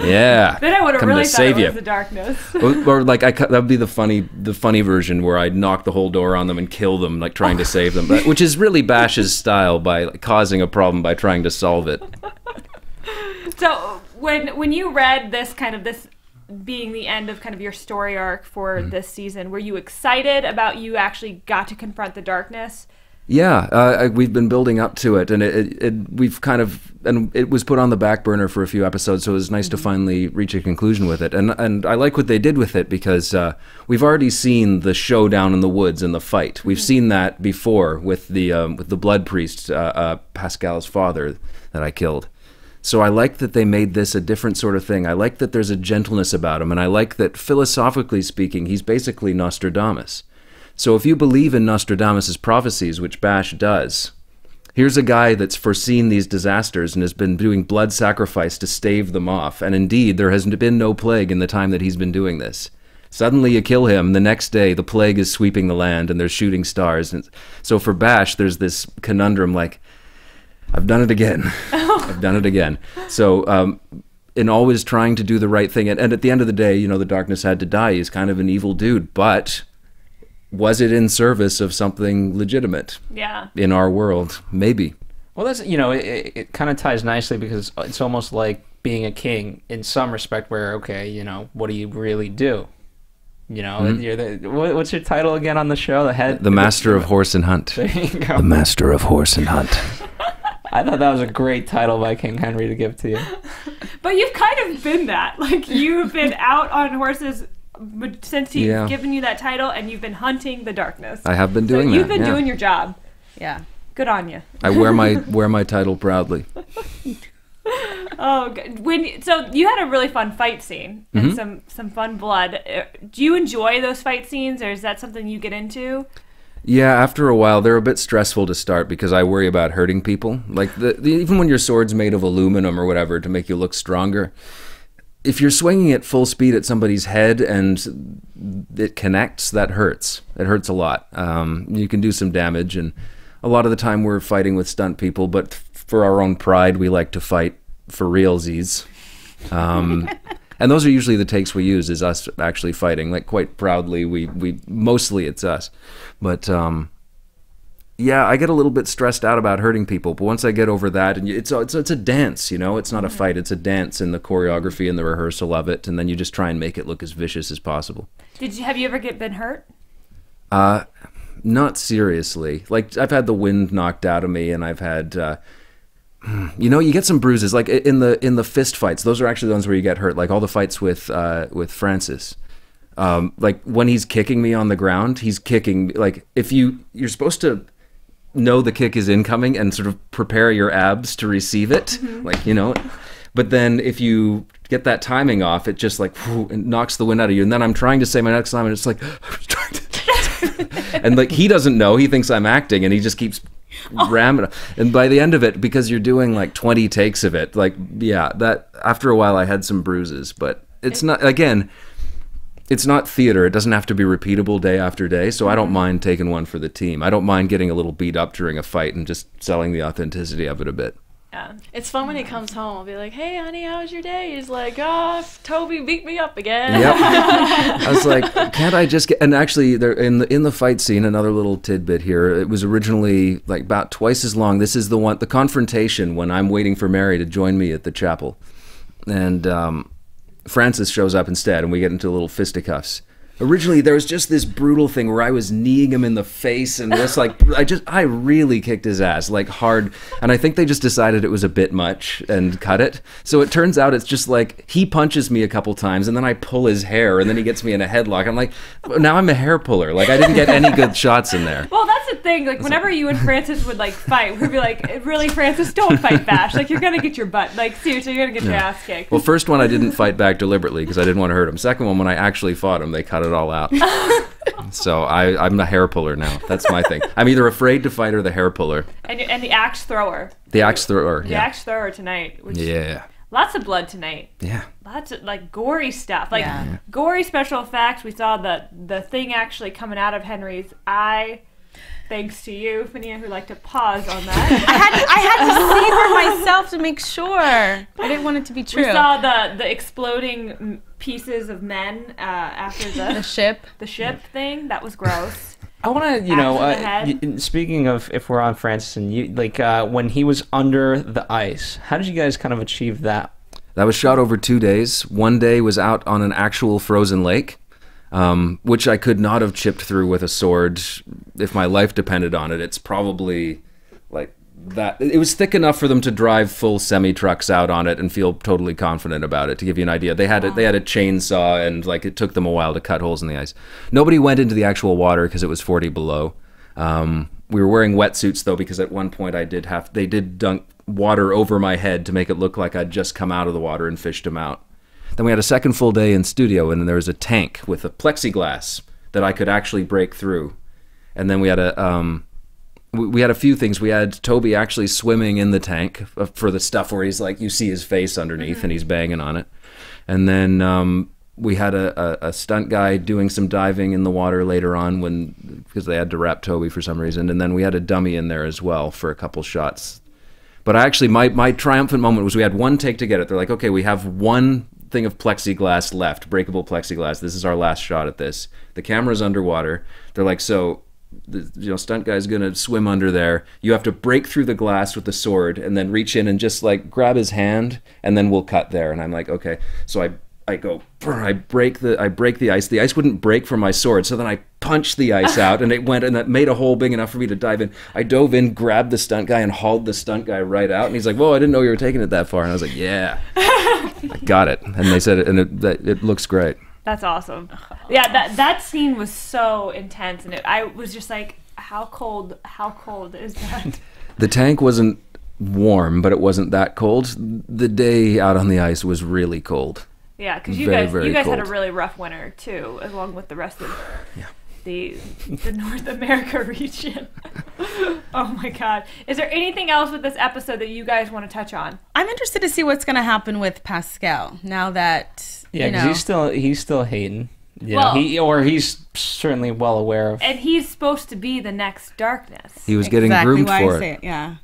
Yeah. *laughs* then I would have really to thought save it you. was the darkness. *laughs* or, or like I that would be the funny the funny version where I'd knock the whole door on them and kill them, like trying to *laughs* save them, but, which is really Bash's style by like, causing a problem by trying to solve it. So when when you read this kind of this being the end of kind of your story arc for Mm-hmm. this season, were you excited about you actually got to confront the darkness? Yeah, uh, we've been building up to it, and it, it, it we've kind of and it was put on the back burner for a few episodes, so it was nice to finally reach a conclusion with it. And and I like what they did with it because uh, we've already seen the showdown in the woods and the fight. We've seen that before with the um, with the blood priest, uh, uh, Pascal's father, that I killed. So I like that they made this a different sort of thing. I like that there's a gentleness about him, and I like that philosophically speaking, he's basically Nostradamus. So if you believe in Nostradamus' prophecies, which Bash does, here's a guy that's foreseen these disasters and has been doing blood sacrifice to stave them off. And indeed, there hasn't been no plague in the time that he's been doing this. Suddenly you kill him, the next day the plague is sweeping the land and there's shooting stars. And so for Bash, there's this conundrum like, I've done it again. *laughs* I've done it again. So, um, in always trying to do the right thing, and, and at the end of the day, you know, the darkness had to die. He's kind of an evil dude, but was it in service of something legitimate Yeah. in our world? Maybe. Well, that's you know, it, it, it kind of ties nicely because it's almost like being a king in some respect. Where okay, you know, what do you really do? You know, mm-hmm. you're the, what, what's your title again on the show? The head. The master of horse and hunt. There you go. The master of horse and hunt. *laughs* I thought that was a great title by King Henry to give to you. *laughs* But you've kind of been that. Like you've been out on horses but since he's Yeah. given you that title and you've been hunting the darkness. I have been so doing you've that. been yeah. doing your job. Yeah. Good on you. I wear my *laughs* wear my title proudly. Oh, good. when so you had a really fun fight scene Mm-hmm. and some some fun blood. Uh, Do you enjoy those fight scenes, or is that something you get into? Yeah, after a while, they're a bit stressful to start because I worry about hurting people. Like the, the, even when your sword's made of aluminum or whatever to make you look stronger, if you're swinging at full speed at somebody's head and it connects, that hurts. It hurts a lot. Um, you can do some damage, and a lot of the time we're fighting with stunt people, but for our own pride, we like to fight for realsies. Um, *laughs* and those are usually the takes we use is us actually fighting like quite proudly we we mostly it's us but um yeah i get a little bit stressed out about hurting people but once i get over that and it's a, it's, a- it's a dance you know? It's not a fight it's a dance in the choreography and the rehearsal of it and then you just try and make it look as vicious as possible. Did you have you ever get been hurt? uh not seriously. Like i've had the wind knocked out of me and i've had uh *clears throat* you know you get some bruises. Like in the in the fist fights those are actually the ones where you get hurt like all the fights with uh with francis. Um like when he's kicking me on the ground he's kicking like if you you're supposed to know the kick is incoming and sort of prepare your abs to receive it mm-hmm. like you know but then if you get that timing off it just like whew, it knocks the wind out of you. And then i'm trying to say my next line and it's like *laughs* I'm trying to *laughs* and like he doesn't know. He thinks i'm acting and he just keeps oh. ramming and by the end of it because you're doing like 20 takes of it like yeah that after a while i had some bruises but it's not again it's not theater it doesn't have to be repeatable day after day so i don't mind taking one for the team i don't mind getting a little beat up during a fight and just selling the authenticity of it a bit Yeah. It's fun when he comes home. I'll be like, hey, honey, how was your day? He's like, oh, Toby beat me up again. Yep. *laughs* I was like, can't I just get? And actually, there in the in the fight scene, another little tidbit here. It was originally like about twice as long. This is the one, the confrontation when I'm waiting for Mary to join me at the chapel, and um, Francis shows up instead, and we get into little fisticuffs. Originally, there was just this brutal thing where I was kneeing him in the face, and just like *laughs* I just I really kicked his ass like hard, and I think they just decided it was a bit much and cut it. So it turns out it's just like he punches me a couple times, and then I pull his hair, and then he gets me in a headlock. I'm like, now I'm a hair puller. Like I didn't get any good *laughs* shots in there. Well, that's thing. Like, whenever you and Francis would like fight, we'd be like, "Really, *laughs* Francis, don't fight Bash. Like, you're gonna get your butt. Like, seriously, you're gonna get your ass kicked." Well, first one I didn't fight back deliberately because I didn't want to hurt him. Second one, when I actually fought him, they cut it all out. *laughs* so I, I'm a hair puller now. That's my thing. I'm either afraid to fight or the hair puller. and and the axe thrower. The axe thrower. The Yeah. axe thrower tonight. Which, Yeah. Lots of blood tonight. Yeah. Lots of like gory stuff. Like Yeah. gory special effects. We saw the the thing actually coming out of Henry's eye. Thanks to you, Fahnia, who like to pause on that. *laughs* I had to, I had to see her *laughs* myself to make sure. I didn't want it to be true. we saw the the exploding pieces of men uh, after the the ship. *laughs* the ship thing. That was gross. I want to, you know, After the uh, speaking of if we're on Francis and you, like uh, when he was under the ice, how did you guys kind of achieve that? That was shot over two days. One day was out on an actual frozen lake, um, which I could not have chipped through with a sword if my life depended on it. It's probably like that. It was thick enough for them to drive full semi trucks out on it and feel totally confident about it. To give you an idea, they had a, they had a chainsaw and like it took them a while to cut holes in the ice. Nobody went into the actual water because it was 40 below. Um, we were wearing wetsuits though because at one point I did have they did dunk water over my head to make it look like I'd just come out of the water and fished them out. Then we had a second full day in studio and there was a tank with a plexiglass that I could actually break through. And then we had a um, we, had a few things. We had Toby actually swimming in the tank for the stuff where he's like you see his face underneath and he's banging on it. And then um, we had a, a, a stunt guy doing some diving in the water later on when because they had to wrap Toby for some reason. And then we had a dummy in there as well for a couple shots. But actually my my triumphant moment was we had one take to get it. They're like, okay, we have one thing of plexiglass left, breakable plexiglass. This is our last shot at this. The camera's underwater. They're like, so the you know stunt guy's gonna swim under there. You have to break through the glass with the sword and then reach in and just like grab his hand and then we'll cut there. And I'm like, okay. So I I go I break the I break the ice. The ice wouldn't break from my sword, so then I punched the ice *laughs* out and it went and that made a hole big enough for me to dive in. I dove in, grabbed the stunt guy and hauled the stunt guy right out. And he's like, "Whoa, I didn't know you were taking it that far." And I was like, "Yeah, *laughs* I got it." And they said it, and it it looks great. That's awesome. Yeah, that that scene was so intense, and it, I was just like, how cold? How cold is that? The tank wasn't warm, but it wasn't that cold. The day out on the ice was really cold. Yeah, because you Very, guys very you guys had a really rough winter too, along with the rest of the the North America region. *laughs* oh my God! Is there anything else with this episode that you guys want to touch on? I'm interested to see what's going to happen with Pascal now that Yeah, you because know. he's still he's still hating. You Well- he or he's certainly well aware of. And he's supposed to be the next darkness. He was getting exactly groomed why for it. it. Yeah.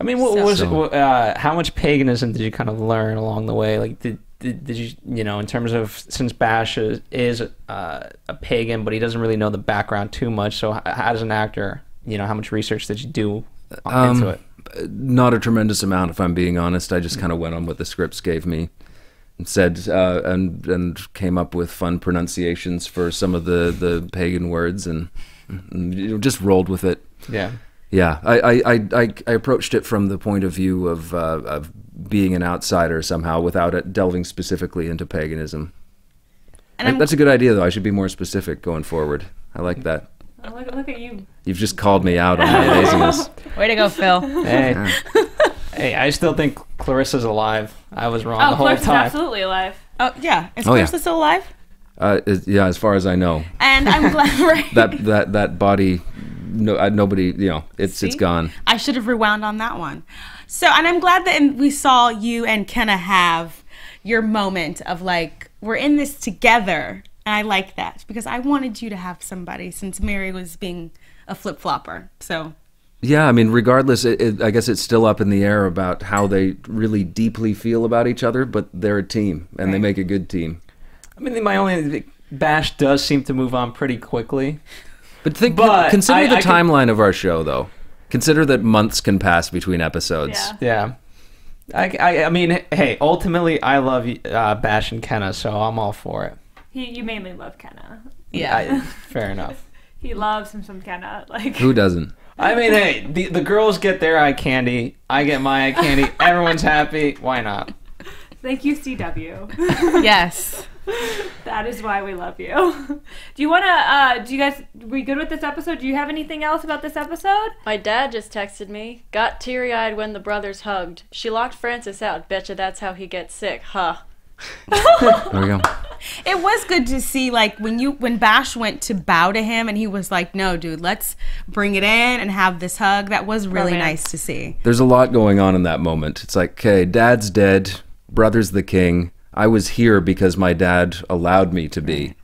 I mean, what So- was So- it? Uh, how much paganism did you kind of learn along the way? Like, did did, did you you know in terms of since Bash is, is uh, a pagan, but he doesn't really know the background too much. So, as an actor, you know, how much research did you do Um, into it? Not a tremendous amount, if I'm being honest. I just kind of went on what the scripts gave me, and said uh, and and came up with fun pronunciations for some of the the pagan words, and, and you know, just rolled with it. Yeah. Yeah, I I, I, I I approached it from the point of view of uh, of being an outsider somehow, without it delving specifically into paganism. And I'm, That's a good idea, though. I should be more specific going forward. I like that. Oh, look, look at you. You've just called me out on my laziness. *laughs* way to go, Phil. Hey, hey, I still think Clarissa's alive. I was wrong Oh, the whole Clark's time. absolutely alive. Oh yeah, is Oh, yeah. Clarissa still alive? Uh, is- yeah, as far as I know, And I'm *laughs* glad. Right. that that that body, no, uh, nobody, you know, it's it's See? gone. I should have rewound on that one. So, and I'm glad that we saw you and Kenna have your moment of like, we're in this together. And I like that because I wanted you to have somebody since Mary was being a flip flopper. So, Yeah, I mean, regardless, it, it, I guess it's still up in the air about how they really deeply feel about each other, but they're a team and they make a good team. I mean, my only Bash does seem to move on pretty quickly. But think, But consider I- the I could- timeline of our show, though. Consider that months can pass between episodes. Yeah. Yeah. I, I, I mean, hey, ultimately, I love uh, Bash and Kenna, so I'm all for it. He, you mainly love Kenna. Yeah. I, *laughs* fair enough. He loves him some Kenna. Like Who doesn't? I mean, hey, the, the girls get their eye candy. I get my eye candy. *laughs* Everyone's happy. Why not? thank you, CW. yes. *laughs* *laughs* that is why we love you. *laughs* do you want to? uh Do you guys? We good with this episode? Do you have anything else about this episode? My dad just texted me. Got teary eyed when the brothers hugged. She locked Francis out. Betcha that's how he gets sick. Huh. There we go. *laughs* It was good to see like when you when Bash went to bow to him and he was like, "No, dude, let's bring it in and have this hug." That was really Romance. nice to see. There's a lot going on in that moment. It's like, okay, dad's dead, brother's the king. I was here because my dad allowed me to be.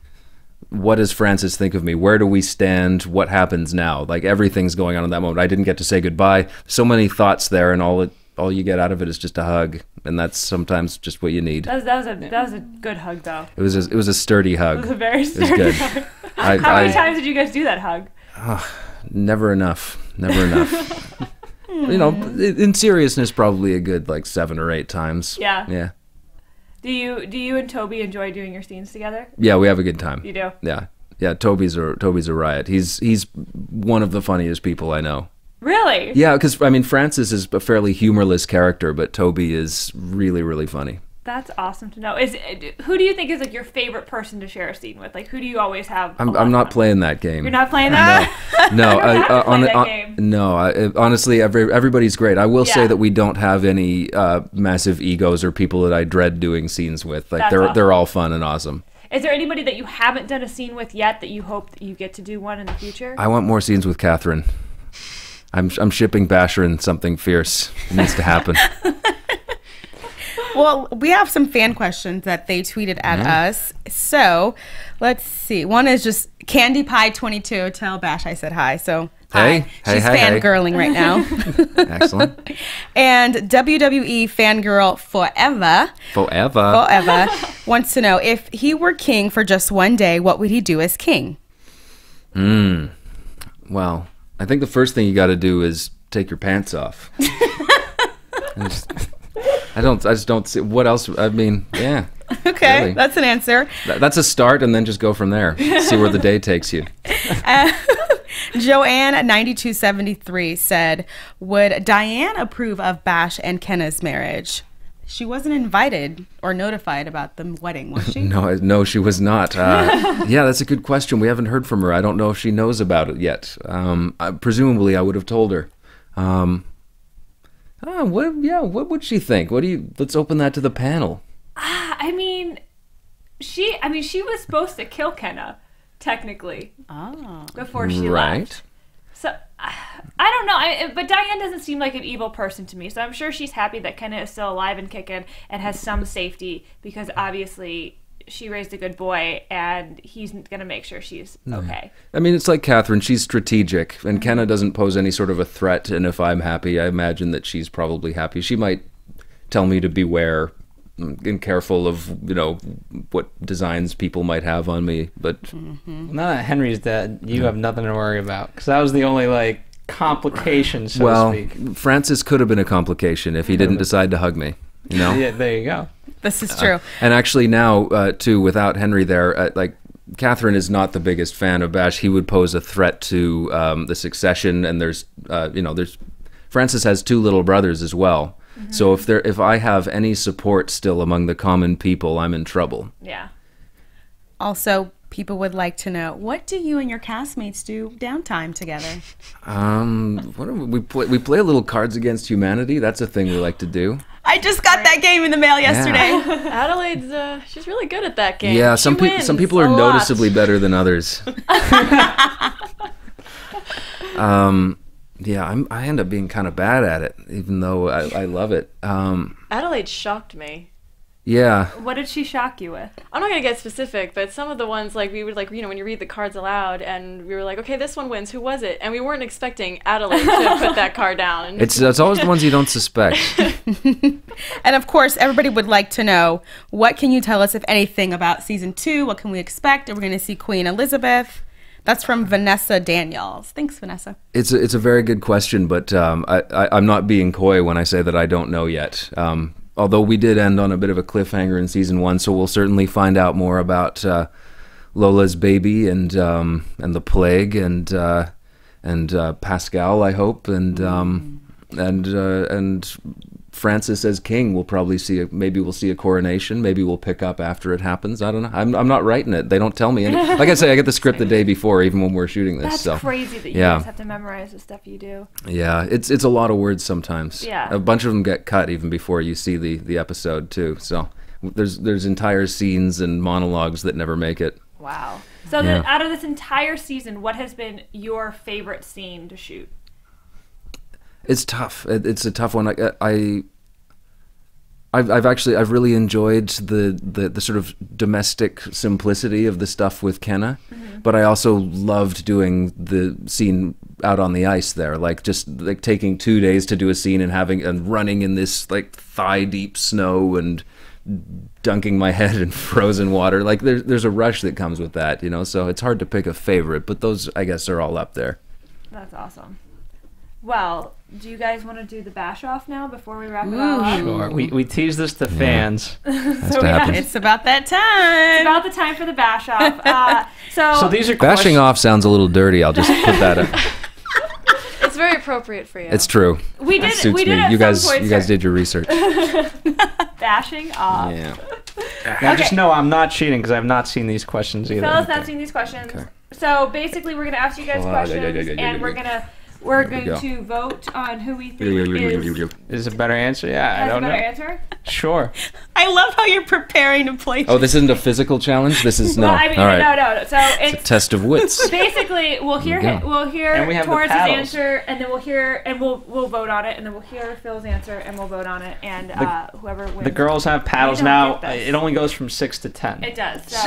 What does Francis think of me? Where do we stand? What happens now? Like everything's going on in that moment. I didn't get to say goodbye. So many thoughts there, and all it, all you get out of it is just a hug, and that's sometimes just what you need. That was that was a that was a good hug though. It was a, it was a sturdy hug. It was a hug. very was sturdy good. hug. *laughs* I, How many times did you guys do that hug? Ah, never enough, never enough. *laughs* you know, in in seriousness, probably a good like seven or eight times. Yeah. Yeah. Do you do you and Toby enjoy doing your scenes together? Yeah, we have a good time. You do. Yeah, yeah. Toby's a Toby's a riot. He's he's one of the funniest people I know. Really? Yeah, because I mean Francis is a fairly humorless character, but Toby is really really funny. That's awesome to know. Is who do you think is like your favorite person to share a scene with? Like who do you always have? I'm I'm not playing that game. You're not playing that. *laughs* No, *laughs* I, uh, on, on- game. no. I, honestly, every, everybody's great. I will say that we don't have any uh, massive egos or people that I dread doing scenes with. Like That's they're awesome. they're all fun and awesome. Is there anybody that you haven't done a scene with yet that you hope that you get to do one in the future? I want more scenes with Catherine. I'm I'm shipping Basher and something fierce. It needs to happen. *laughs* Well, we have some fan questions that they tweeted at us. So, let's see. One is just Candy Pie 22. Tell Bash I said hi. So, Hey. hi. Hey, She's hey, hey. fangirling right now. *laughs* Excellent. and WWE fangirl forever, Forever. forever *laughs* wants to know if he were king for just one day, what would he do as king? Hmm. Well, I think the first thing you got to do is take your pants off. *laughs* I, don't. I just don't see what else. I mean, yeah, *laughs* Okay, Really? that's an answer. That- that's a start, and then just go from there. See where the day takes you. *laughs* *laughs* Joanne at 9273 said, Would Diane approve of Bash and Kenna's marriage? She wasn't invited or notified about the wedding, was she? No, no, she was not. Uh, yeah, that's a good question. We haven't heard from her. I don't know if she knows about it yet. Um, I, presumably, I would have told her. Um, ah, what? Yeah, what would she think? What do you? Let's open that to the panel. Ah, I mean, she. I mean, she was supposed to kill Kenna, technically, Oh. before she right. left. So ah, I don't know. I, but Diane doesn't seem like an evil person to me. So I'm sure she's happy that Kenna is still alive and kicking and has some safety because obviously she raised a good boy and he's gonna make sure she's mm-hmm. okay. I mean, it's like Catherine. She's strategic, and Kenna mm-hmm. doesn't pose any sort of a threat. And if I'm happy, I imagine that she's probably happy. She might tell me to beware and careful of you know what designs people might have on me. But mm-hmm. Now that Henry's dead, you have nothing to worry about because that was the only like complication, so well, to speak. Francis could have been a complication if he didn't decide to hug me. You know. *laughs* Yeah, there you go. This is true. And actually, now uh, too, without Henry there, uh, like Catherine is not the biggest fan of Bash. He would pose a threat to um, the succession, and there's, uh, you know, there's Francis has two little brothers as well. So if there, if I have any support still among the common people, I'm in trouble. Yeah. Also, people would like to know what do you and your castmates do downtime together? *laughs* Um, what do we, we play? We play a little Cards Against Humanity. That's a thing we like to do. I just got that game in the mail yesterday. *laughs* Adelaide's uh, she's really good at that game. Yeah, some people some people are noticeably better than others. *laughs* um, yeah, I'm, I end up being kind of bad at it, even though I, I love it. Um, Adelaide shocked me. Yeah. What did she shock you with? I'm not gonna get specific, but some of the ones like we would like you know when you read the cards aloud and we were like, okay, this one wins. Who was it? And we weren't expecting Adelaide to *laughs* put that card down. It's it's always the ones you don't suspect. *laughs* And of course, everybody would like to know what can you tell us, if anything, about season two? What can we expect? Are we going to see Queen Elizabeth? That's from Vanessa Daniels. Thanks, Vanessa. It's a, it's a very good question, but um, I, I, I'm not being coy when I say that I don't know yet. Um, although we did end on a bit of a cliffhanger in season one, so we'll certainly find out more about uh, Lola's baby and um, and the plague and uh, and uh, Pascal, I hope, and um, and uh, and Francis as king. We'll probably see. A, maybe we'll see a coronation. Maybe we'll pick up after it happens. I don't know. I'm, I'm not writing it. They don't tell me. Any, like I say, I get the script the day before, even when we're shooting this. That's so. crazy that you yeah. guys have to memorize the stuff you do. Yeah, it's it's a lot of words sometimes. Yeah. a bunch of them get cut even before you see the the episode too. So there's there's entire scenes and monologues that never make it. Wow. So Yeah. then, out of this entire season, what has been your favorite scene to shoot? It's tough. It, it's a tough one. I, uh, I I've, I've actually I've really enjoyed the, the, the sort of domestic simplicity of the stuff with Kenna, mm-hmm. but I also loved doing the scene out on the ice there, like just like taking two days to do a scene and having and running in this like thigh deep snow and dunking my head in *laughs* frozen water. Like there's there's a rush that comes with that, you know. So it's hard to pick a favorite, but those I guess are all up there. That's awesome. Well, do you guys want to do the bash off now before we wrap it up? Sure. We, we teased this to fans. *laughs* Has So to have- It's about that time. It's time. about the time for the bash off. Uh, *laughs* so, So these are Bashing questions- off sounds a little dirty. I'll just put that. Up. *laughs* it's very appropriate for you. It's true. we did. It suits we did me. at You guys, point you guys start did your research. bashing off. Yeah. Now just know I'm not cheating because I've not seen these questions either. Phil's not seen these questions. So basically, we're gonna ask you guys Oh, questions, yeah, yeah, yeah, yeah, and we're gonna we're There we going go. to vote on who we think is Is a better answer? Yeah, I has a don't know. better answer. Sure. *laughs* I love how you're preparing to play. Oh, this isn't a physical challenge. This is *laughs* no. Well, I mean, All right. no, no, no. So It's a test of wits. *laughs* basically we'll hear There you hi- go. we'll hear And we have the answer, and then we'll hear and we'll we'll vote on it, and then we'll hear Phil's answer, and we'll vote on it, and uh, whoever wins. The girls have paddles now. It only goes from six to ten. It does. So.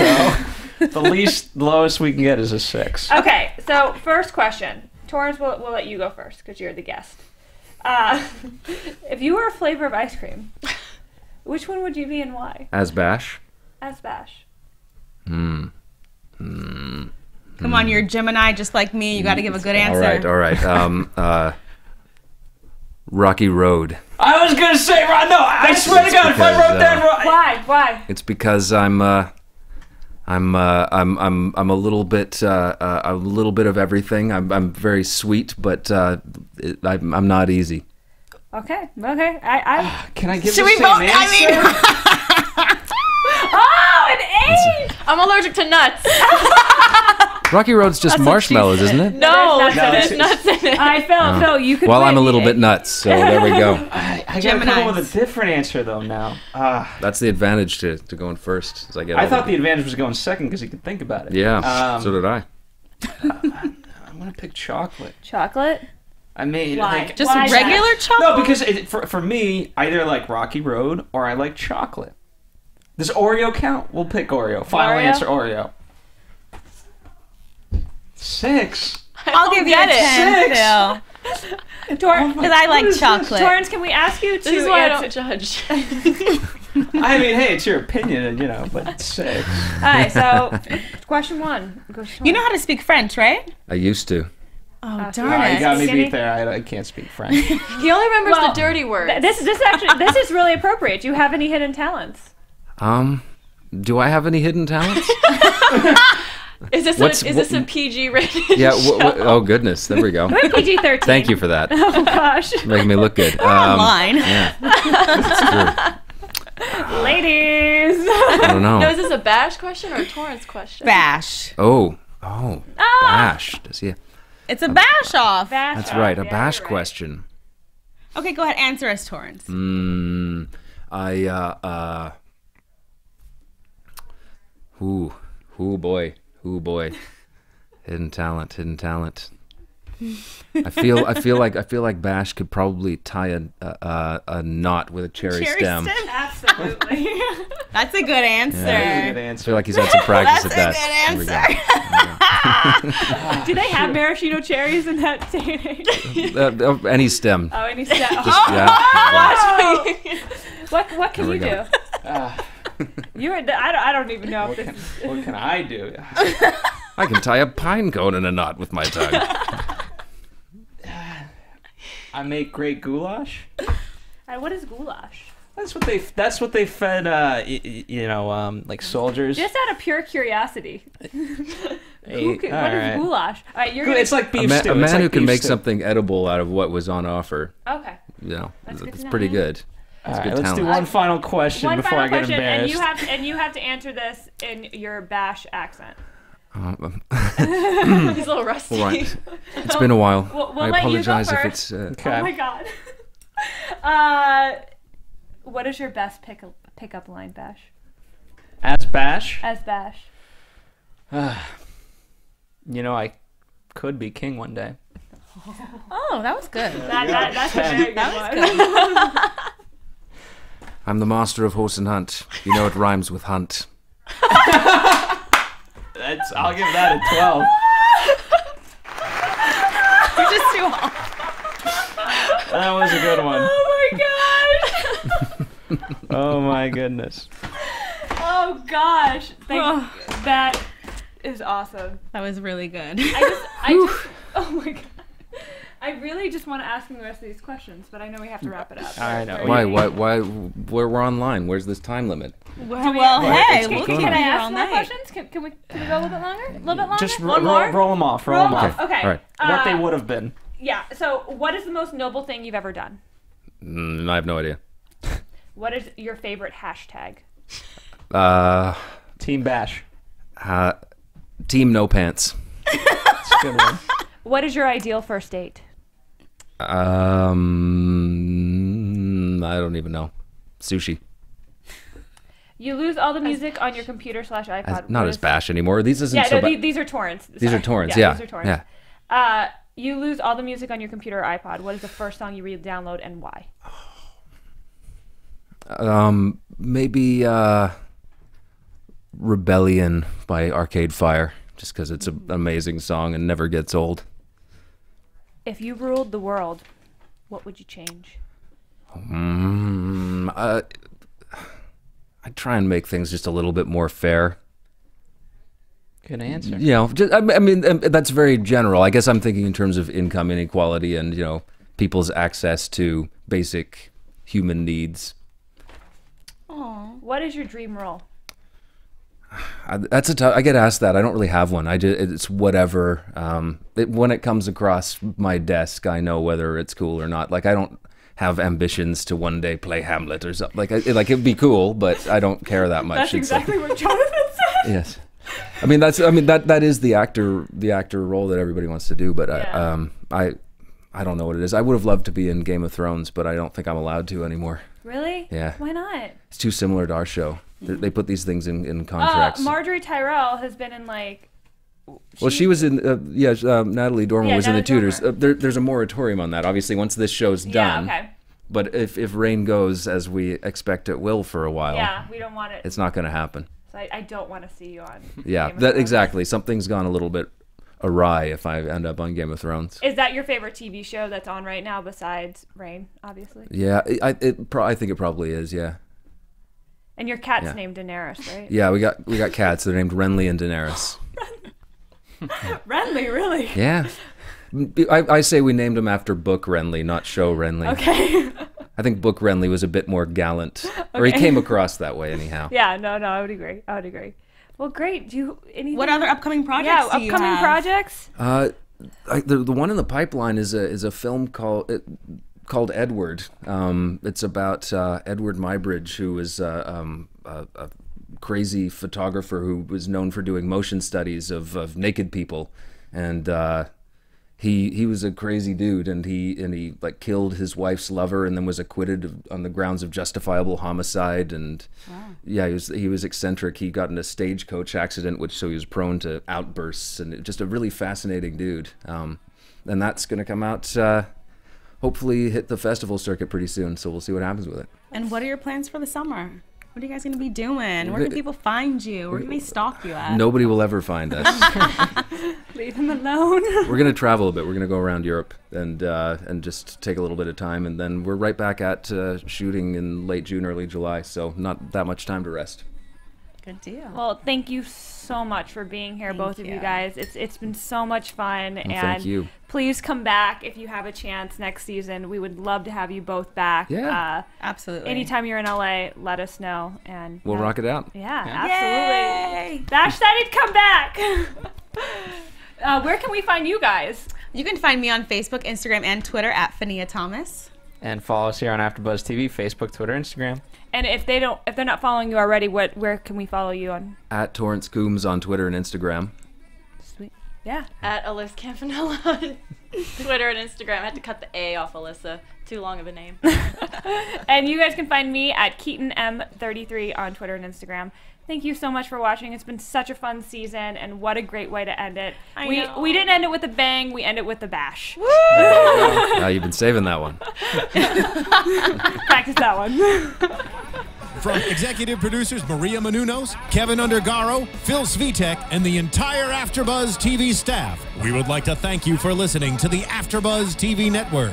So the least lowest we can get is a six. Okay, so first question. Torrance, we'll, we'll let you go first because you're the guest. Uh, *laughs* if you were a flavor of ice cream, *laughs* which one would you be and why? As Bash. As Bash. Come on, you're a Gemini just like me. You got to give a good answer. All right. All right. Um. Uh. Rocky Road. I was gonna say, Ron. No, I swear to God, if I because, wrote that uh, wrong. Why? Why? It's because I'm. Uh, I'm. Uh, I'm. I'm. I'm a little bit. Uh, uh, a little bit of everything. I'm. I'm very sweet, but uh, it, I'm. I'm not easy. Okay, okay. I, I. Can I give Should the we same vote? answer? I *laughs* *laughs* oh, an eight! I'm allergic to nuts. *laughs* Rocky Road's just marshmallows, isn't it? No, There's No, there's it's- nuts in it. All right, Phil, Phil, you could. Well. I'm a little bit nuts, so there we go. *laughs* I, I gotta come up with a different answer though now. Uh, That's the advantage to, to going first. As I get. I thought the advantage was going second because you could think about it. Yeah. Um, so did I. *laughs* I'm gonna pick chocolate. chocolate. I mean, Why? like, Just Why is that? regular chocolate. no, because it, for for me, either like Rocky Road or I like chocolate. Does Oreo count? We'll pick Oreo. Final Oreo? answer Oreo. Six. I'll give you a get it. ten, Six. Phil. *laughs* Torrance, Because I like chocolate. Torrance, can we ask you to This is why I don't judge. *laughs* I mean, hey, it's your opinion, and you know, but six. All right, so question one. goes to You know how to speak French, right? I used to. Oh, Uh, darn Ah, you got me beat there. I, I can't speak French. *laughs* He only remembers Well, the dirty words. Th- This this actually this is really appropriate. Do you have any hidden talents? Um. Do I have any hidden talents? Is this what's- a, is this a PG rated? yeah. oh goodness. There we go. PG *laughs* thirteen. Thank you for that. *laughs* Oh gosh, Making me look good. Um, Online. yeah. *laughs* Ladies. I don't know. No, is this a Bash question or a Torrance question? Bash. Oh. Oh. Bash. Does he? It's a bash off. Bash That's off. right. A Yeah, bash right. question. Okay, go ahead. Answer us, Torrance. Mm, I uh uh. Ooh. Ooh boy. Ooh boy. Hidden talent. Hidden talent. I feel I feel like I feel like Bash could probably tie a a, a, a knot with a cherry, Cherry stem. stem? Absolutely. *laughs* That's a good answer. That's a good I feel like he's had some practice That's at a that. good There we go. answer. *laughs* Do they have maraschino cherries in that day? Uh, uh, any stem. Oh, any stem. Just, yeah. *laughs* What what can There you we do? go. You are. the- I don't. I don't even know if what, this can, is. what can I do? *laughs* I can tie a pine cone in a knot with my tongue. *sighs* I make great goulash. Uh, what is goulash? That's what they. That's what they fed. Uh, y- y- you know, um, like soldiers. Just out of pure curiosity. *laughs* Hey, Who can, all what is right. goulash? All right, you're gonna. It's like beef a, ma- stew. a man like who can make stew. something edible out of what was on offer. okay. You know, That's good it's to know. pretty good. All It's right, good let's do talent. one final question One before final I get question, and embarrassed. you have and you have to answer this in your Bash accent. Um, *laughs* *laughs* He's a little rusty. all right. *laughs* It's been a while. We'll- we'll I let you go apologize if it's. Uh, okay. Oh my god. uh, what is your best pick pickup line, Bash? As Bash, As Bash. *sighs* you know, I could be king one day. Oh, that was good. That, that, that's a very good That one. I'm the master of horse and hunt. You know it rhymes with hunt. That's. I'll give that a twelve. You're just too hot. That was a good one. Oh my god. *laughs* Oh my goodness. Oh gosh. Thank, that is awesome. That was really good. I just, I just, oh my god. I really just want to ask him the rest of these questions, but I know we have to wrap it up. I know. We're Why? Why? Why? Where we're online? Where's this time limit? well, well hey, Can, we'll can, keep can I ask all more questions? Can, can we can we go a little bit longer? A little bit longer? Just ro- One roll, more? roll them off. Roll, Roll them them off. off. Okay. All right. What they Uh, would have been. Yeah. So, what is the most noble thing you've ever done? Mm, I have no idea. What is your favorite hashtag? Uh, Team Bash. uh, team no pants. It's a good one. *laughs* What is your ideal first date? Um, I don't even know. Sushi. You lose all the music on your computer slash iPod. As, not as bash anymore. These isn't Yeah, so no, bad. the- these are Torrance. These are Sorry. Torrance. Yeah. These are Torrance. Yeah. Uh, you lose all the music on your computer or iPod. What is the first song you re-download and why? Um, maybe uh, Rebellion by Arcade Fire, just because it's an amazing song and never gets old. If you ruled the world, what would you change? Mm, uh, I try and make things just a little bit more fair. Good answer. You know, just, I mean- I mean, um, that's very general. I guess I'm thinking in terms of income inequality and you know people's access to basic human needs. What is your dream role? I, that's a tough. I get asked that. I don't really have one. I just it's whatever. Um, it, when it comes across my desk, I know whether it's cool or not. Like I don't have ambitions to one day play Hamlet or something. Like I, like it'd be cool, but I don't care that much. That's It's like- exactly what Jonathan said. yes. I mean that's I mean that that is the actor the actor role that everybody wants to do, but Yeah. I um I I don't know what it is. I would have loved to be in Game of Thrones, but I don't think I'm allowed to anymore. Really? Yeah. Why not? It's too similar to our show. They, they put these things in, in Uh, contracts. Margaery Tyrell has been in like. Well, she was in. Uh, yeah, um, Natalie Dormer Yeah, was in the Natalie Tudors. Uh, there, there's a moratorium on that. Obviously, once this show's done. Yeah. Okay. But if if Reign goes as we expect it will for a while, Yeah, we don't want it. it's not going to happen. So I, I don't want to see you on. *laughs* Yeah, that exactly. Something's gone a little bit awry if I end up on Game of Thrones. Is that your favorite TV show that's on right now besides Reign, obviously? Yeah, I I- it I think it probably is. Yeah, And your cat's Yeah. named Daenerys, right? yeah. We got we got cats. They're named Renly and Daenerys. *laughs* Renly, really? Yeah. I, I say we named him after Book Renly, not Show Renly. Okay. *laughs* I think Book Renly was a bit more gallant, or he came across that way anyhow. *laughs* yeah, no, no, I would agree. I would agree. Well, great. Do you anything? What other upcoming projects Yeah, do you upcoming have? projects. Uh, I, the the one in the pipeline is a is a film called it, called Eadweard. Um, it's about uh, Eadweard Muybridge, who was uh, um, a, a crazy photographer who was known for doing motion studies of, of naked people, and uh, he he was a crazy dude, and he and he like killed his wife's lover, and then was acquitted of, on the grounds of justifiable homicide, and yeah, he was he was eccentric. He got in a stagecoach accident, which so he was prone to outbursts, and just a really fascinating dude. Um, and that's going to come out. Hopefully, hit the festival circuit pretty soon. So we'll see what happens with it. And what are your plans for the summer? What are you guys going to be doing? Where can people find you? Where can they stalk you at? Nobody will ever find us. *laughs* Leave him alone. *laughs* we're going to travel a bit. We're going to go around Europe and uh, and just take a little bit of time, and then we're right back at uh, shooting in late June, early July. So not that much time to rest. Good deal. well, thank you so much for being here, both of you you. guys. It's it's been so much fun, and thank you. please come back if you have a chance next season. We would love to have you both back. Yeah. Uh, Absolutely. anytime you're in LA, let us know, and We'll uh, rock it out. Yeah, Yay! absolutely. Bash said he'd come back. *laughs* uh, where can we find you guys? You can find me on Facebook, Instagram, and Twitter at Fahnia Thomas. And follow us here on AfterBuzz TV, Facebook, Twitter, Instagram. And if they don't, if they're not following you already, what where can we follow you on? At Torrance Coombs on Twitter and Instagram. Sweet. Yeah. At Alyssa Campanella on Twitter and Instagram. I had to cut the A off Alyssa. Too long of a name. *laughs* And you guys can find me at Keetin M33 on Twitter and Instagram. Thank you so much for watching. It's been such a fun season, and what a great way to end it. I we know. we didn't end it with a bang. We end it with a bash. Ah, you've been saving that one. *laughs* Practice that one. *laughs* From executive producers Maria Menounos, Kevin Undergaro, Phil Svitek, and the entire AfterBuzz TV staff, we would like to thank you for listening to the AfterBuzz TV network.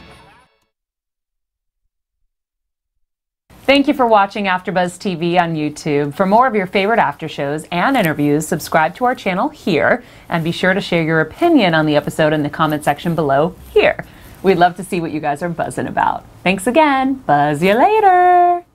Thank you for watching AfterBuzz TV on YouTube. For more of your favorite after shows and interviews, subscribe to our channel here, and be sure to share your opinion on the episode in the comment section below here. We'd love to see what you guys are buzzing about. Thanks again. Buzz you later.